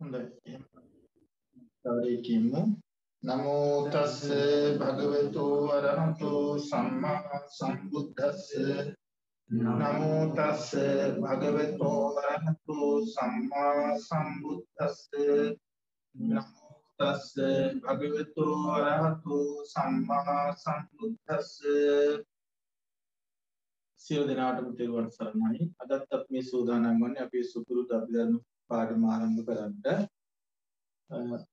හොඳයි. තවරේ කියමු. නමෝ තස්ස භගවතු අරහතු සම්මා සම්බුද්දස්ස නමෝ තස්ස භගවතු අරහතු සම්මා සම්බුද්දස්ස නමෝ තස්ස භගවතු අරහතු සම්මා සම්බුද්දස්ස සියලු දෙනාටම තෙරුවන් සරණයි. අදත් අපි මේ සූදානම් වන්නේ අපේ සුපුරුදු අභිධර්ම පාඩම ආරම්භ කරන්න.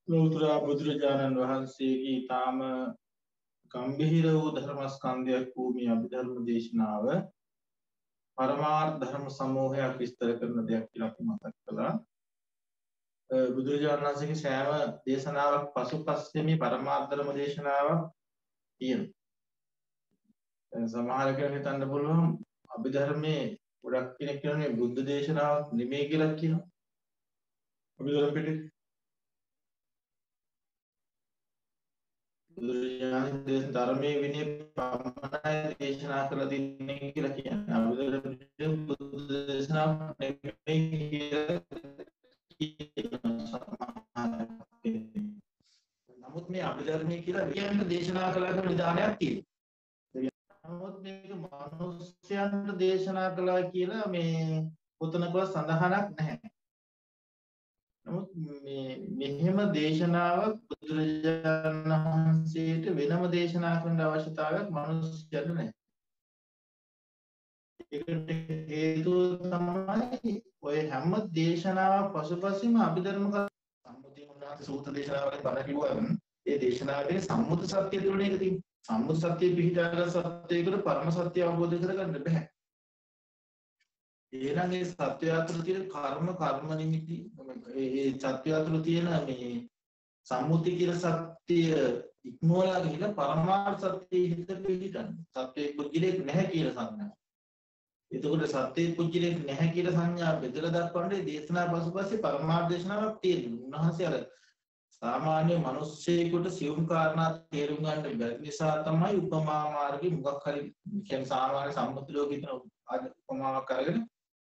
ලෝතර බුදුරජාණන් වහන්සේගේ ඊටාම ගම්භීර වූ ධර්මස්කන්ධයක් වූ මේ අභිධර්ම දේශනාව පරමාර්ථ ධර්ම සමූහයක් විස්තර කරන දෙයක් කියලා අපි මතක් කළා. බුදුරජාණන් වහන්සේගේ සෑම දේශනාවක් පසුපස්සේ මේ පරමාර්ථ ධර්ම දේශනාවක් තියෙනවා. සමහර කෙනෙක් හිතන්න පුළුවන් අභිධර්මයේ ගොඩක් කෙනෙක් කියන්නේ බුද්ධ දේශනාවක් නෙමෙයි කියලා කියනවා. අභිධර්ම පිටේ බුදුරජාණන් ධර්මයේ විනය පමණයි දේශනා කරලා තින්නේ කියලා කියන්නේ. අභිධර්ම බුද්ධ දේශනාවක් නෙමෙයි කියලා නමුත් මේ අභිධර්මයේ කියලා වියන්ට දේශනා කළා කියන නිදානයක් තියෙනවා. නමුත් මේක මනුෂ්‍යයන්ට දේශනා කළා කියලා මේ කොතනකවත් සඳහනක් නැහැ. නමුත් මේ මෙහෙම දේශනාවක් බුදුරජාණන් වහන්සේට වෙනම දේශනා කරන්න අවශ්‍යතාවයක් මනුෂ්‍යයන්ට නැහැ. ඒකට හේතුව තමයි ඔය හැම දේශනාවක් පසුපසින්ම අභිධර්ම සම්මුතිය උන්වහන්සේ සූත්‍ර දේශනාවලින් බණ කිව්වම ඒ දේශනාවේ සම්මුත සත්‍ය තුනේ එක තියෙනවා. සම්මුත සත්‍ය පිහිටාගත් සත්‍යයකට පරම සත්‍ය අවබෝධ කරගන්න බෑ. එහෙනම් ඒ සත්‍ය අතර තියෙන කර්ම කර්ම නිමිති ඒ සත්‍ය අතර තියෙන මේ සම්මුති කියන සත්‍ය ඉක්මවලා ගිහිල්ලා පරමාර්ථ සත්‍ය හිත පිළිගන්න. සත්‍යයේ පුද්ගලෙක් නැහැ කියලා සංඥා. එතකොට සත්‍යයේ පුද්ගලෙක් නැහැ කියලා සංඥා බෙදලා දක්වන්නේ දේශනා පසුපස්සේ පරමාර්ථ දේශනාවක් තියෙනවා. උන්වහන්සේ අර සාමාන්‍ය මිනිස්සෙකුට සියුම් කාරණා තේරුම් ගන්න බැරි නිසා තමයි උපමා මාර්ගේ මොකක් හරි කියන්නේ සාමාන්‍ය සම්මුති ලෝකේ තියෙන උපමාවක් අරගෙන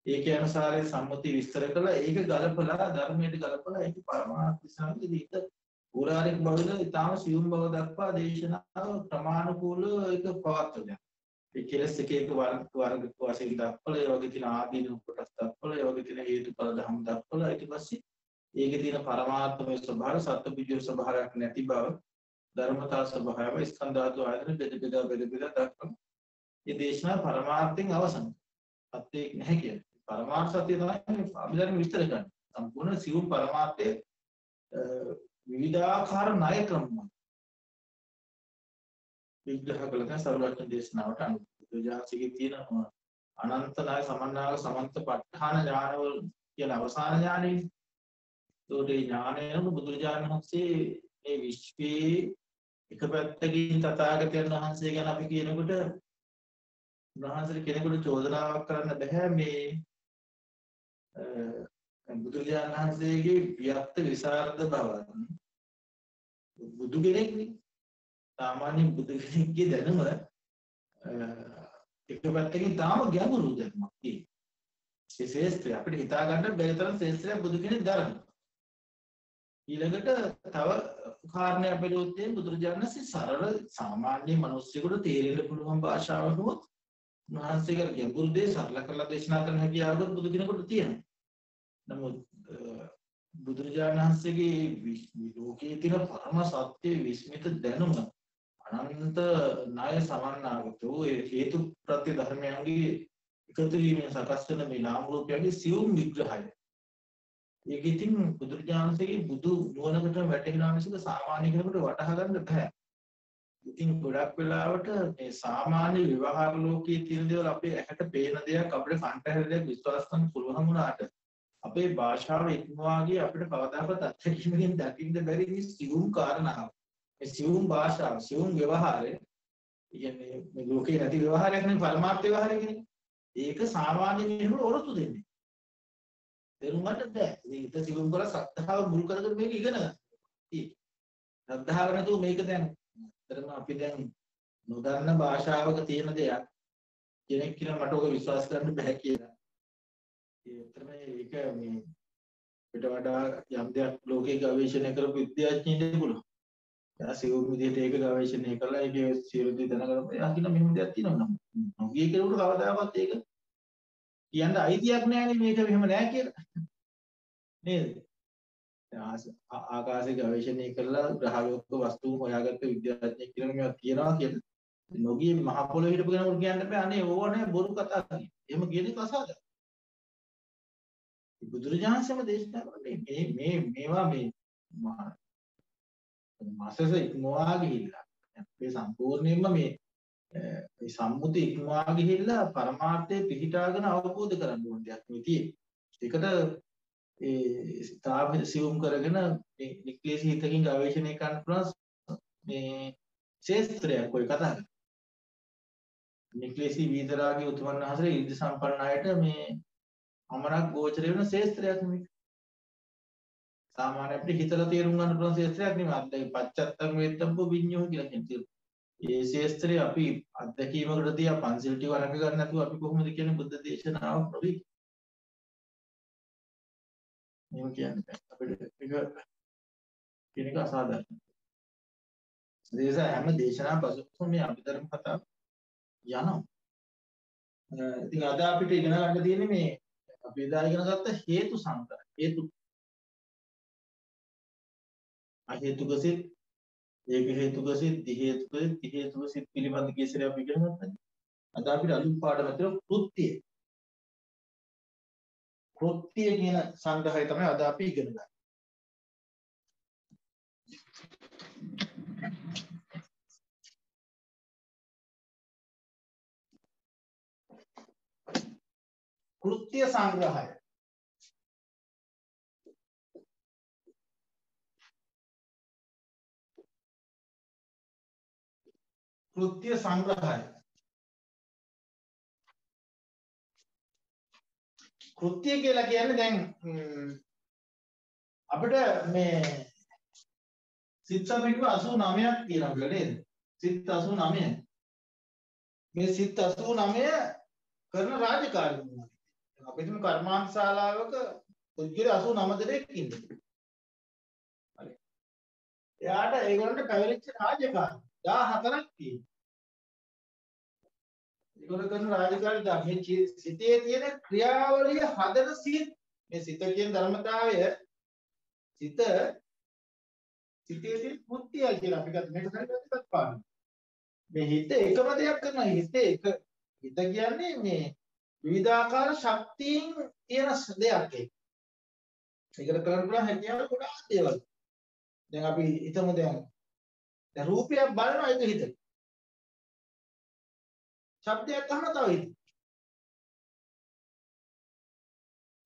ඒක අනුසාරයෙන් සම්මුති විස්තර කළා ඒක ගලපලා ධර්මයට ගලපලා ඒක පරමාර්ථ සංකේතීක පුරාණික බවද ඊටාම සියුම් බව දක්වා දේශනාව ප්‍රමාණිකූලව ඒක පවත්වනවා ඒ කෙලස් එක එක වර්ග වර්ග වශයෙන් දක්වලා ඒ වගේ තියෙන ආදීන කොටස් දක්වලා ඒ වගේ තියෙන හේතුඵල ධම් දක්වලා ඊට පස්සේ ඒකේ තියෙන පරමාර්ථමය ස්වභාවය සත්පුජ්‍ය ස්වභාවයක් නැති බව ධර්මතා ස්වභාවය ස්කන්ධ ධාතු ආයතන බෙද බෙදා බෙද බෙදා දක්වන. මේ දේශනා පරමාර්ථයෙන් අවසන්. සත්‍යයක් නැහැ කියන්නේ. පරමාර්ථ සත්‍ය තමයි අභිධර්ම විස්තර කරන්නේ. සම්පූර්ණ සිවුම් පරමාර්ථයේ විවිධාකාර ණය ක්‍රම විග්‍රහ කළ තැන සර්වඥ දේශනාවට අනුව බුදුජානකගේ තියෙන අනන්ත ණය සමන්නාග සමන්ත ප ဋ ාණ ඥානවල කියන අවසාන ඥානෙයි ඒතකොට මේ ඥානයම බුදුරජාණන් වහන්සේ මේ විශ්වයේ එක පැත්තකින් තථාගතයන් වහන්සේ ගැන අපි කියනකොට උන්වහන්සේට කෙනෙකුට චෝදනාවක් කරන්න බෑ මේ බුදුරජාණන් වහන්සේගේ වියක්ත විසරද බව බුදු කෙනෙක්නේ සාමාන්‍ය බුදු කෙනෙක්ගේ දැනුම එක පැත්තකින් තාම ගැඹුරු දැනුමක් තියෙනවා. ඒ ශේෂ්ත්‍රය අපිට හිතා ගන්න බැරි තරම් ශේෂ්ත්‍රයක් බුදු කෙනෙක් දරනවා. ඊළඟට තව කාරණයක් බැලුවොත් බුදුරජාණන් වහන්සේ සරල සාමාන්‍ය මිනිස්සුෙකුට තේරෙන්න පුළුවන් භාෂාවක් වුත් උන්වහන්සේගේ ගැඹුරු දේ සරල කරලා දේශනා කරන හැකියාව බුදු කෙනෙකුට තියෙනවා. නමුත් බුදුරජාණන් වහන්සේගේ ලෝකයේ තියෙන පරම සත්‍ය විස්මිත දැනුම අනන්ත ණය සමන්නාගතෝ ඒ හේතු ප්‍රත්‍ය ධර්මයන්ගේ එකතු වීමෙන් සකස් වෙන මේ නාම රූපයන්ගේ සියුම් විග්‍රහය ඒක ඉතින් බුදුරජාණන්සේගේ බුදු නුවණකට වැටෙනවා මිසක සාමාන්‍ය කෙනෙකුට වටහා ගන්න බෑ. ඉතින් ගොඩක් වෙලාවට මේ සාමාන්‍ය විවහාර ලෝකයේ තියෙන දේවල් අපේ ඇහැට පේන දෙයක් අපිට කන්ටහැර දෙයක් විශ්වාස කරන්න පුළුවන් වුණාට අපේ භාෂාව ඉක්මවා ගිය අපිට කවදාකවත් අත්දැකීමකින් දකින්න බැරි මේ සිවුම් කාරණාව. මේ සිවුම් භාෂාව, සිවුම් ව්‍යවහාරය කියන්නේ මේ ලෝකේ නැති ව්‍යවහාරයක් නෙවෙයි පරමාර්ථ ව්‍යවහාරයක් නේ. ඒක සාමාන්‍ය කෙනෙකුට ඔරොත්තු දෙන්නේ. තේරුම් ගන්න බෑ. ඉතින් හිත සිවුම් කරලා සද්ධාව මුල් කරගෙන මේක ඉගෙන ගන්න. ශ්‍රද්ධාව නැතුව මේක දැන් ඇත්තටම අපි දැන් නොදන්න භාෂාවක තියෙන දෙයක් කෙනෙක් කියලා මට ඔක විශ්වාස කරන්න බෑ කියලා. ඒ ඇත්තටම ඒක මේ පිට වඩා යම් දෙයක් ලෝකේ ගවේෂණය කරපු විද්‍යාඥයින්ට පුළුවන්. එයා සිවුම් විදිහට ඒක ගවේෂණය කරලා ඒකේ සියලු දේ දැනගන්න එයා කියන මෙහෙම දෙයක් තියෙනවා නම් නොගිය කෙනෙකුට කවදාවත් ඒක කියන්න අයිතියක් නෑනේ මේක මෙහෙම නෑ කියලා. නේද? ආකාශය ගවේෂණය කරලා ග්‍රහලෝක වස්තුන් හොයාගත්ත විද්‍යාඥයෙක් කියලා මේවා කියනවා කියලා. නොගිය මහ පොළොවේ හිටපු කෙනෙකුට කියන්න බෑ අනේ ඕවා නෑ බොරු කතා කියලා. එහෙම කියන එක අසාධාරණයි. බුදුරජාණන්සේම දේශනා කරන්නේ මේ මේ මේවා මේ මාසස ඉක්මවා ගිහිල්ලා අපේ සම්පූර්ණයෙන්ම මේ මේ සම්මුති ඉක්මවා ගිහිල්ලා පරමාර්ථය පිහිටාගෙන අවබෝධ කරගන්න ඕන දෙයක් මේ තියෙන්නේ. ඒකට ඒ තාම සියුම් කරගෙන නික්ලේශී හිතකින් ගවේෂණය කරන්න පුළුවන් මේ ශේස්ත්‍රයක් ඔය කතා කරන්නේ. නික්ලේශී වීතරාගේ උතුමන් වහන්සේ ඉර්ධි සම්පන්න අයට මේ අමරක් ගෝචර වෙන ශේස්ත්‍රයක් මේක. සාමාන්‍ය අපිට හිතලා තේරුම් ගන්න පුළුවන් ශේස්ත්‍රයක් නෙමෙයි. අද්දේ පච්චත්තං වේත්තම්පෝ විඤ්ඤෝ කියලා කියන ඒ ශේස්ත්‍රය අපි අත්දැකීමකට තියා පන්සිල් ටික වරක ගන්න නැතුව අපි කොහොමද කියන්නේ බුද්ධ දේශනාවක් නොවේ. මේව කියන්නේ අපිට ඒක කියන එක අසාධාරණයි. දේශ හැම දේශනා පසුම මේ අභිධර්ම කතාව යනවා. ඉතින් අද අපිට ඉගෙන ගන්න තියෙන්නේ මේ අපි එදා ඉගෙන ගත්ත හේතු සංකර හේතු අහේතුක සිත් ඒක හේතුක සිත් දි හේතුක දි හේතුක සිත් පිළිබඳ කීසරේ අපි ඉගෙන ගත්තා. අද අපිට අලුත් පාඩම ඇතුළේ කෘත්‍ය කෘත්‍ය කියන සංග්‍රහය තමයි අද අපි ඉගෙන ගන්නේ. කෘත්‍ය සංග්‍රහය කෘත්‍ය සංග්‍රහය කෘත්‍ය කියලා කියන්නේ දැන් අපිට මේ සිත් සමිතිව 89ක් තියෙනවා නේද? සිත් 89. මේ සිත් 89 කරන රාජකාරී මොනවද? අපි හිතමු කර්මාන්ත ශාලාවක පුද්ගල 89 දෙනෙක් ඉන්නවා. හරි. එයාට ඒගොල්ලන්ට පැවරිච්ච රාජකාරී 14ක් තියෙනවා. ඒගොල්ලෝ කරන රාජකාරී දා මේ සිතේ තියෙන ක්‍රියාවලිය හදන සිත් මේ සිත කියන ධර්මතාවය සිත සිතේ තියෙන කෘත්‍යය කියලා අපි ගත්ත මේක හරියට පාඩම. මේ හිත එකම දෙයක් කරනවා හිතේ එක හිත කියන්නේ මේ විවිධාකාර ශක්තියින් තියෙන දෙයක් ඒක. ඒකට කරන්න පුළුවන් හැකියාව ගොඩාක් දේවල්. දැන් අපි හිතමු දැන් දැන් රූපයක් බලනවා ඒක හිත. ශබ්දයක් අහන තව හිත.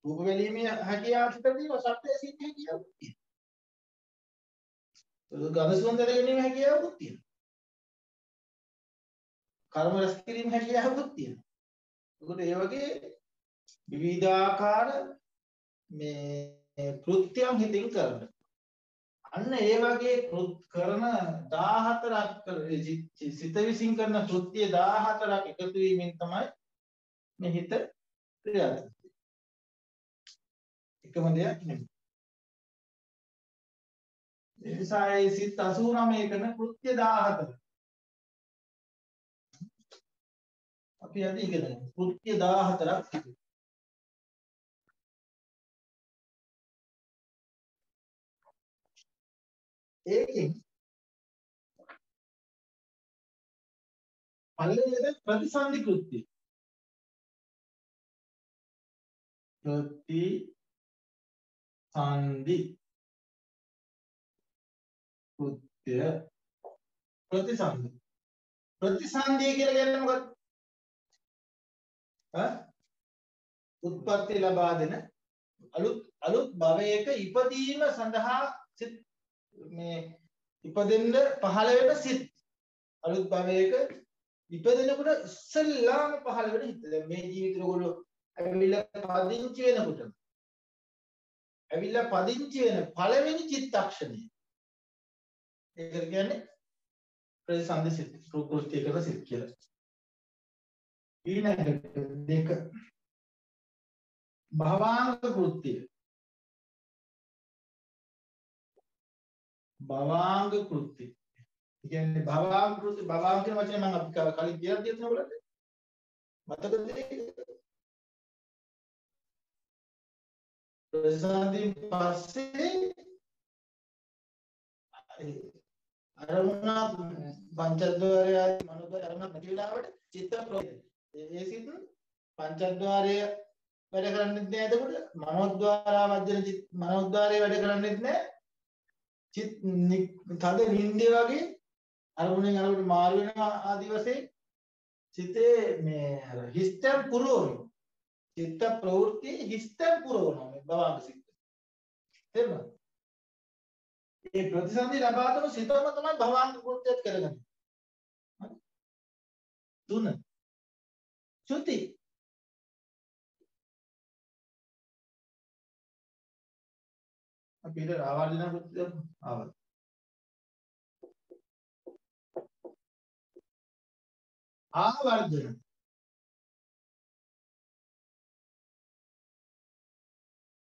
රූප බැලීමේ හැකියාව හිතට තියෙනවා ශබ්දයේ සිත් හැකියාවක් තියෙනවා. ගඳ සුවඳ දැනගැනීමේ හැකියාවකුත් තියෙනවා. කර්ම රැස් කිරීම හැකියාවකුත් තියෙනවා. ඒකට ඒ වගේ විවිධාකාර මේ කෘත්‍යම් හිතින් කරන. අන්න ඒ වගේ කරන 14ක් සිත විසින් කරන කෘත්‍ය 14ක් එකතු වීමෙන් තමයි මේ හිත ක්‍රියාත්මක එකම දෙයක් නෙමෙයි. ඒ නිසා ඒ සිත් 89 කරන කෘත්‍ය 14 අපි අද ඉගෙන ගමු. කෘත්‍ය 14ක් තිබෙනවා. ඒකෙන් පළවෙනිද ප්‍රතිසන්දි කෘත්‍ය. ප්‍රති සන්දි කෘත්‍ය ප්‍රතිසන්දි ප්‍රතිසන්දිය කියලා කියන්නේ මොකක්ද? උත්පත්ති ලබා දෙන අලුත් අලුත් භවයක ඉපදීම සඳහා සිත් මේ ඉපදෙන්න පහළ වෙන සිත්. අලුත් භවයක ඉපදෙනකොට ඉස්සෙල්ලාම පහළ වෙන හිත දැන් මේ ජීවිතේ ඔයගොල්ලෝ ඇවිල්ලා පදිංචි වෙනකොට. ඇවිල්ලා පදිංචි වෙන පළවෙනි චිත්තක්ෂණය. ඒකට කියන්නේ ප්‍රතිසන්දි සිත් ප්‍රකෘති කරන සිත් කියලා. ඊළඟට දෙක. භවාංග කෘත්‍ය භවාංග කෘත්‍ය. ඒ කියන්නේ භවාංග කෘත්‍ය භවාංග කියන වචනේ මම අපි කලින් කියලා තියෙනවා ඔයගලට. මතකද ඒක? ප්‍රතිසන්දියෙන් පස්සේ අරමුණ පංචද්වාරය ආදී මනෝද්වාරය අරමුණ නැති වෙලාවට චිත්ත ප්‍රෝධය. ඒ සිත් පංචද්වාරය වැඩ කරන්නෙත් නෑ එතකොට මනෝද්වාරා වජ්ජන චිත් මනෝද්වාරය වැඩ කරන්නෙත් නෑ චිත් තද නින්දේ වගේ අරමුණෙන් අරමුණට මාරු වෙනවා ආදි වශයෙන් සිතේ මේ හිස්තම් පුරවන චිත්ත ප්‍රවෘත්ති හිස්තම් පුරවනවා මේ භවංග සිත්. තේරුණාද ඒ ප්‍රතිසන්දි ලබා දෙන සිතම තමයි භවංග කෘත්‍යත් කරගන්නේ. හරි? තුන. චුති අපි ඊට ආවර්ජන කෘත්‍ය ආවර්ජන ආවර්ජන.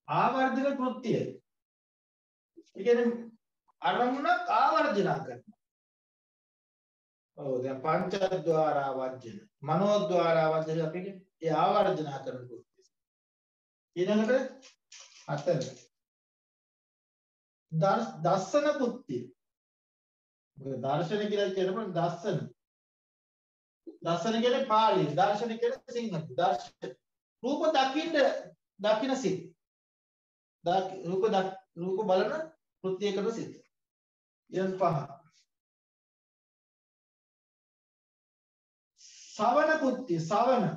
ආවර්ජන කෘත්‍යය. ඒ කියන්නේ අරමුණක් ආවර්ජනා කරනවා. ඔව් දැන් පංචද්වාරා වර්ජන මනෝද්වාරා වර්ජන අපි ඒ ආවර්ජනා කරන කෘත්‍යය. ඊළඟට හතර දස්සන කෘත්‍යය දර්ශන කියලා කියනකොට දස්සන දර්ශන කියන්නේ පාළි දර්ශන කියන්නේ සිංහල. දර්ශන රූප දකින්න දකින්න සිත්. රූප රූප බලන කෘත්‍ය කරන සිත්. යන් පහ. සවන කෘත්‍ය සවන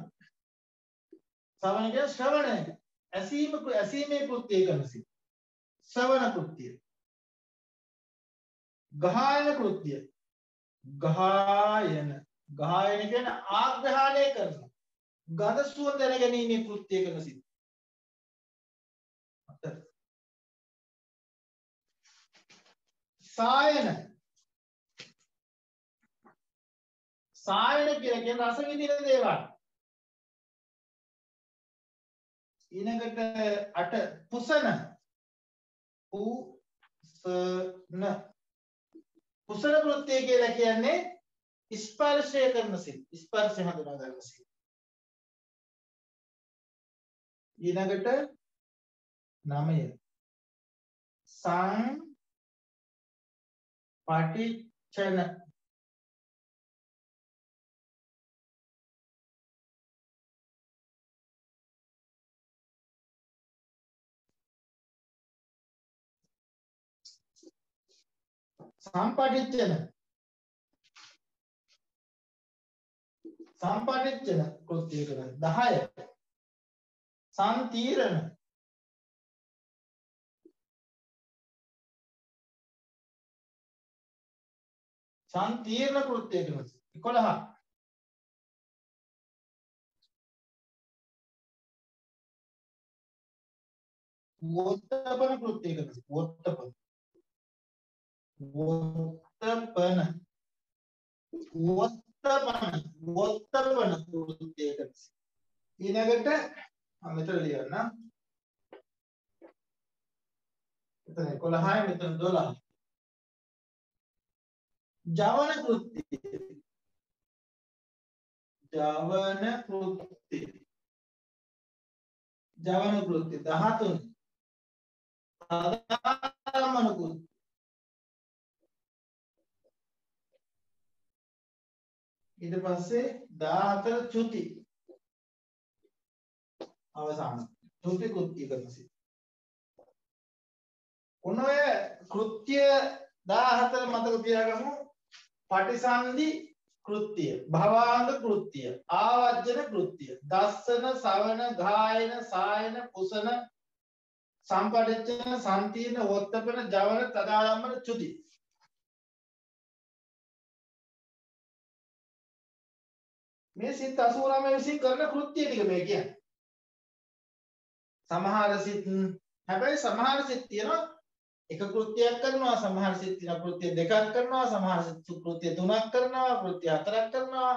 සවන කියන්නේ ශ්‍රවණය. ඇසීම ඇසීමේ කෘත්‍ය කරන සිත්. ශ්‍රවණ කෘත්‍ය. ගායන කෘත්‍ය. ගායන ගායන කියන්නේ ආග්‍රහණය කරනවා. ගඳ සුවඳ දැන ගැනීමේ කෘත්‍ය කරන සිත්. සායන. සායන කියලා කියන රස විඳින දේවල්. ඊළඟට අට පුසන. පුසන පුසන කෘත්‍ය කියලා කියන්නේ ස්පර්ශය කරන සිත්. ස්පර්ශය හඳුනා ගන්න සිත්. ඊළඟට නමය. සං පටිච්චන. සම්පටිච්චන සම්පටිච්චන කෘත්‍ය කරන. 10 සම්තීරණ. සම්තීර්ණ කෘත්‍ය කරන. 11 වෝත්තපන කෘත්‍ය කරන. වෝත්තපන. වොත්තපන වොත්තපන වොත්තපන කෘත්‍යයකට ඊළඟට මම මෙතන ලියන්න එතන 11යි මෙතන 12 ජවන කෘත්‍ය. ජවන කෘත්‍ය. ජවන කෘත්‍ය 13 සාධාරණ කෘත්‍ය. ඊට පස්සේ 14 චුති. අවසාන. චුති කෘත්‍ය කරන සිට ඔන්න ඔය කෘත්‍ය 14 මතක තියාගමු. පටිසන්ධි කෘත්‍ය භවාංග කෘත්‍ය ආවර්ජන කෘත්‍ය දස්සන සවන ගායන සායන කුසන සම්පටිච්ඡන සම්තීර්ණ වොත්තපන ජවන තදාලම්බන චුති. මේ සිත් 89 විසින් කරන කෘත්‍ය ටික මේ කියන්නේ. සමහර සිත් හැබැයි සමහර සිත් තියෙනවා එක කෘත්‍යයක් කරනවා සමහර සිත් තියෙන කෘත්‍ය දෙකක් කරනවා සමහර සිත් කෘත්‍ය තුනක් කරනවා කෘත්‍ය හතරක් කරනවා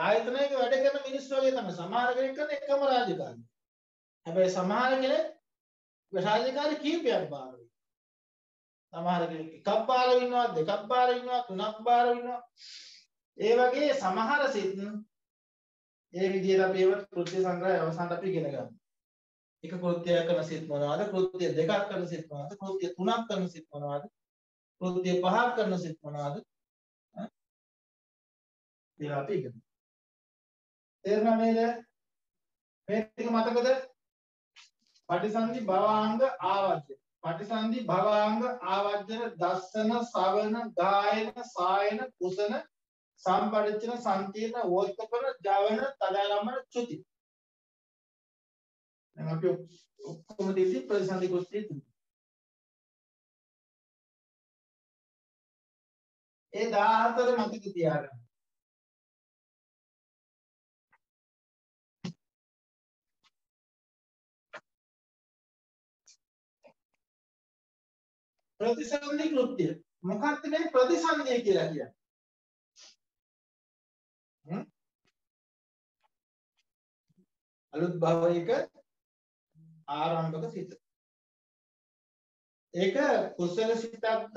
ආයතනයක වැඩ කරන මිනිස්සු වගේ තමයි සමහර කෙනෙක් කරන එකම රාජකාරිය. හැබැයි සමහර කෙනෙක් රාජකාරී කීපයක් බාර සමහර කෙනෙක් එකක් බාර ඉන්නවා දෙකක් බාර ඉන්නවා තුනක් බාර ඉන්නවා ඒ වගේ සමහර සිත් ඒ විදිහට අපි ඒවත් කෘත්‍ය සංග්‍රහය අවසානට අපි ඉගෙන ගන්නවා. එක කෘත්‍යයක් කරන සිත් මොනවද? කෘත්‍ය දෙකක් කරන සිත් මොනවද? කෘත්‍ය තුනක් කරන සිත් මොනවද? කෘත්‍ය පහක් කරන සිත් මොනවද? ඒවා අපි ඉගෙන තේරුණා නේද? මේ ටික මතකද? පටිසන්ධි භවාංග ආවර්ජන පටිසන්ධි භවාංග ආවර්ජන දස්සන සවන ගායන සායන කුසන සම්පරිච්ඡන සංකීර්ණ වෝත්කපන ජවන තදාගමන චුති. දැන් අපි ඔක්කොම දෙසි ප්‍රතිසන්ධි කුස්තිය ඒ 14 මතක තියාගන්න ප්‍රතිසන්ධි කෘත්‍ය. මොකක්ද මේ ප්‍රතිසන්ධිය කියලා කියන්නේ? අලුත් භවයක ආරම්භක සිත. ඒක කුසල සිතක්ද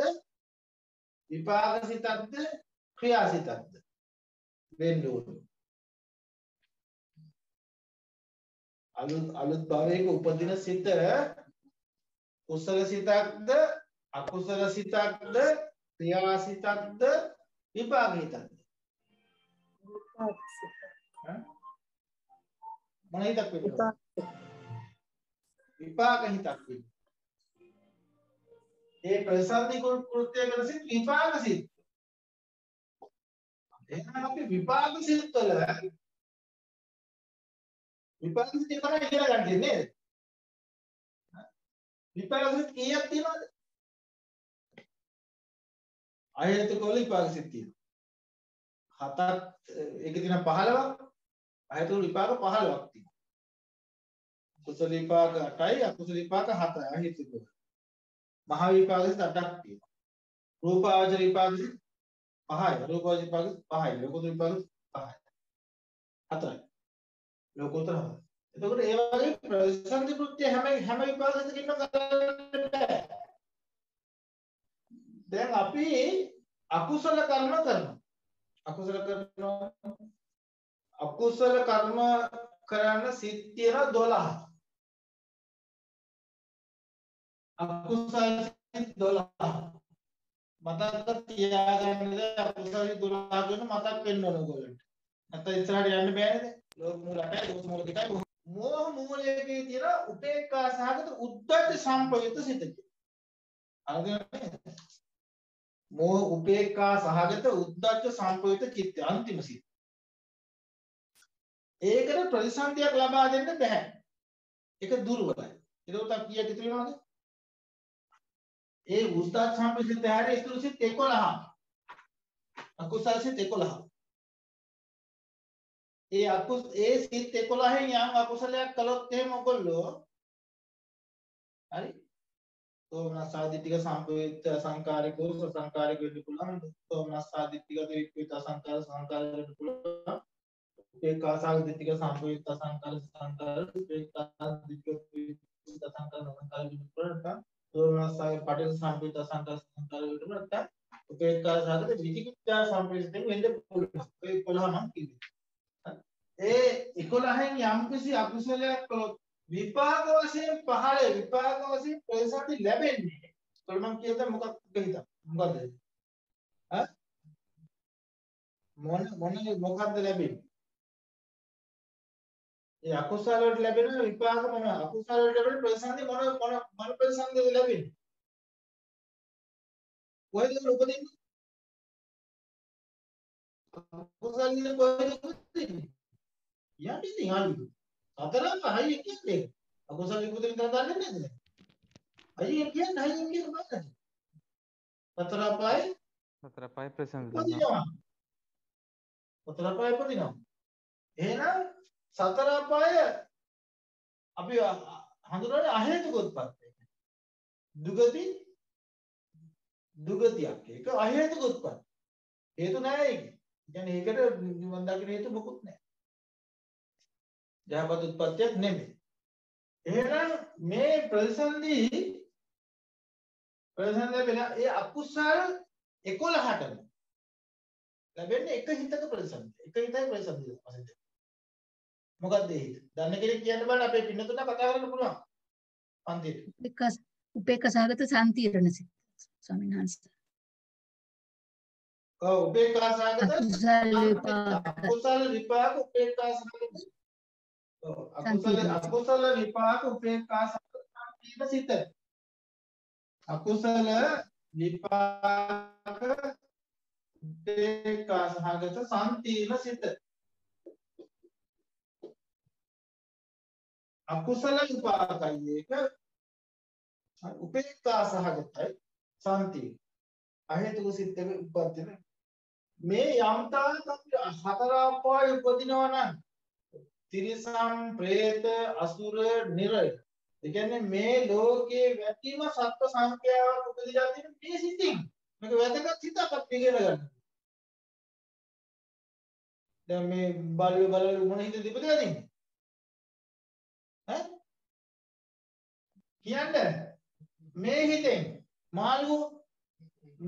විපාක සිතක්ද ක්‍රියා සිතක්ද? වෙන්න ඕනේ. අලුත් අලුත් භවයක උපදින සිත කුසල සිතක්ද අකුසල සිතක්ද ක්‍රියා සිතක්ද විපාක හිතක්ද මොන හිතක් වෙන්නද විපාක. හිතක් වෙන්න. ඒ ප්‍රසන්දි කෘත්‍ය කරන සිත් විපාක සිත්. එහෙනම් අපි විපාක සිත් වල විපාක සිත් තමයි ඉගෙන ගන්න නේද? විපාක සිත් කීයක් තියෙනවද? අහේතුකවල විපාක සිත් තියෙනවා. හතක් ඒක තියෙන 15ක් අහේතුක විපාක 15ක් තියෙනවා. කුසල විපාක 8යි අකුසල විපාක 7යි අහේතුකවල. මහ විපාක සිත් 8ක් තියෙනවා. රූපාවචර විපාක සිත් 5යි. රූපාවචර විපාක 5යි. ලෝකෝත්තර විපාක 5යි. 4යි. ලෝකෝත්තර 4යි. එතකොට ඒ වගේ ප්‍රතිසන්දි කෘත්‍ය හැම හැම විපාකයකකින්ම කරන්න බෑ. දැන් අපි අකුසල කර්ම කරනවා. අකුසල කරනවා. අකුසල කර්ම කරන්න සිත් තියෙන 12. අකුසල සිත් 12. මතක තියාගන්න අකුසල 12 ගැන මතක් වෙන්න ඕන ඔයගොල්ලන්ට. නැත්නම් ඉස්සරහට යන්න බෑනේ. ලෝක මූල 8යි දෝෂ මූල 2යි. මෝහ මූලයේ තියෙන උපේක්ඛා සහගත උද්දච්ච සම්පයුක්ත සිතකි. අරගෙන මෝහ උපේක්ඛා සහගත උද්දච්ච සම්පවිත චිත්ත අන්තිම සිත්. ඒකට ප්‍රතිසන්දියක් ලබා දෙන්න බෑ. ඒක දුර්වලයි. ඒකට අපි කීයක් ඉතුරු වෙනවද? ඒ උද්දච්ච සම්පවිත හැර ඉතුරු සිත් 11. අකුසල සිත් 11. ඒ අකුස් ඒ සිත් 11න් යම් අකුසලයක් කළොත් එහෙම ඔයගොල්ලෝ හරි සෝමනස්සාදිට්ඨික සම්පවිත සංකාරිකෝ සංකාරික වෙන්න පුළුවන් සෝමනස්සාදිට්ඨික විප්පිත සංකාර සංකාර වෙන්න පුළුවන් උපේක්ඛාසාදිට්ඨික සම්පවිත සංකාර සංකාර උපේක්ඛාදිට්ඨික විප්පිත සංකාර සංකාර වෙන්න පුළුවන් සෝමනස්සාගේ පටිච්ච සම්පවිත සංකාර සංකාර වෙන්න පුළුවන් උපේක්ඛාසාදිත විචිකිච්ඡා සම්පවිතෙන් වෙන්න පුළුවන් ඒ 11 මම කිව්වේ ඒ 11න් යම්කිසි අකුසලයක් කළොත් විපාක වශයෙන් පහළ විපාක වශයෙන් ප්‍රතිසන්දි ලැබෙන්නේ. ඒතකොට මම කියත මොකක්ද හිතා? මොකද්ද? ඈ මොන මොන මොකද්ද ලැබෙන්නේ? ඒ අකුසල වලට ලැබෙන විපාක මොන අකුසල වලට ලැබෙන ප්‍රතිසන්දි මොන මොන මොන ප්‍රතිසන්දිද ලැබෙන්නේ? කොහෙද උපදින්නේ? අකුසලින් කොහෙද උපදින්නේ? යන්නේ ඉතින් ආන්නේ හතරම හයියෙන් කියන්නේ. අකුසල විමුක්තිය විතර දන්නේ නැද්ද? හයියෙන් කියන්නේ හයියෙන් කියන බලන්න. හතර පහයි හතර පහයි ප්‍රසන්න පදිනවා. හතර පහයි පදිනවා. එහෙනම් සතර පහය අපි හඳුනන්නේ අහේතුක උත්පත්ති. දුගති දුගතියක්. ඒක අහේතුක උත්පත්ති. හේතු නැහැ ඒක. කියන්නේ ඒකට නිවන් දකින්න හේතු මොකුත් නැහැ. යහපත් උත්පත්තියක් නෙමෙයි. එහෙනම් මේ ප්‍රතිසන්දි ප්‍රතිසන්දි ලැබෙන ඒ අකුසල් 11ටම ලැබෙන්නේ එක හිතක ප්‍රතිසන්දි. එක හිතයි ප්‍රතිසන්දි වශයෙන්. මොකක්ද ඒ හිත? දන්න කෙනෙක් කියන්න බෑ අපේ පින්නතුන කතා කරන්න පුළුවන්. අන්තිමට. උපේක්ඛා උපේක්ඛා සහගත සම්තිරණ සිත ස්වාමීන් වහන්සේ. ඔව් උපේක්ඛා සාගත අකුසල විපාක අකුසල විපාක උපේක්ඛා සාගත. ඔව් අකුසල අකුසල විපාක උපේක්ඛා සාගත සිත. අකුසල විපාක උපේක්ඛා සහගත සම්තින සිත. අකුසල විපාකයි ඒක උපේක්ඛා සහගතයි සම්ති. අහේතුක සිත් එක උපදින මේ යම්තාක් අපි හතර අපාය උපදිනවා නම් තිරිසන් പ്രേත අසුර නිරය ඒ කියන්නේ මේ ලෝකයේ වැටීම සත්ව සංඛ්‍යාවක් උපදිලා තියෙන මේ සිතින් මේක වැදගත් හිතක් අපි ඉගෙන ගන්න. දැන් මේ බලය බලය මොන හිතද ඉපදලා තින්නේ? ඈ? කියන්න. මේ හිතෙන්. මාළුවෝ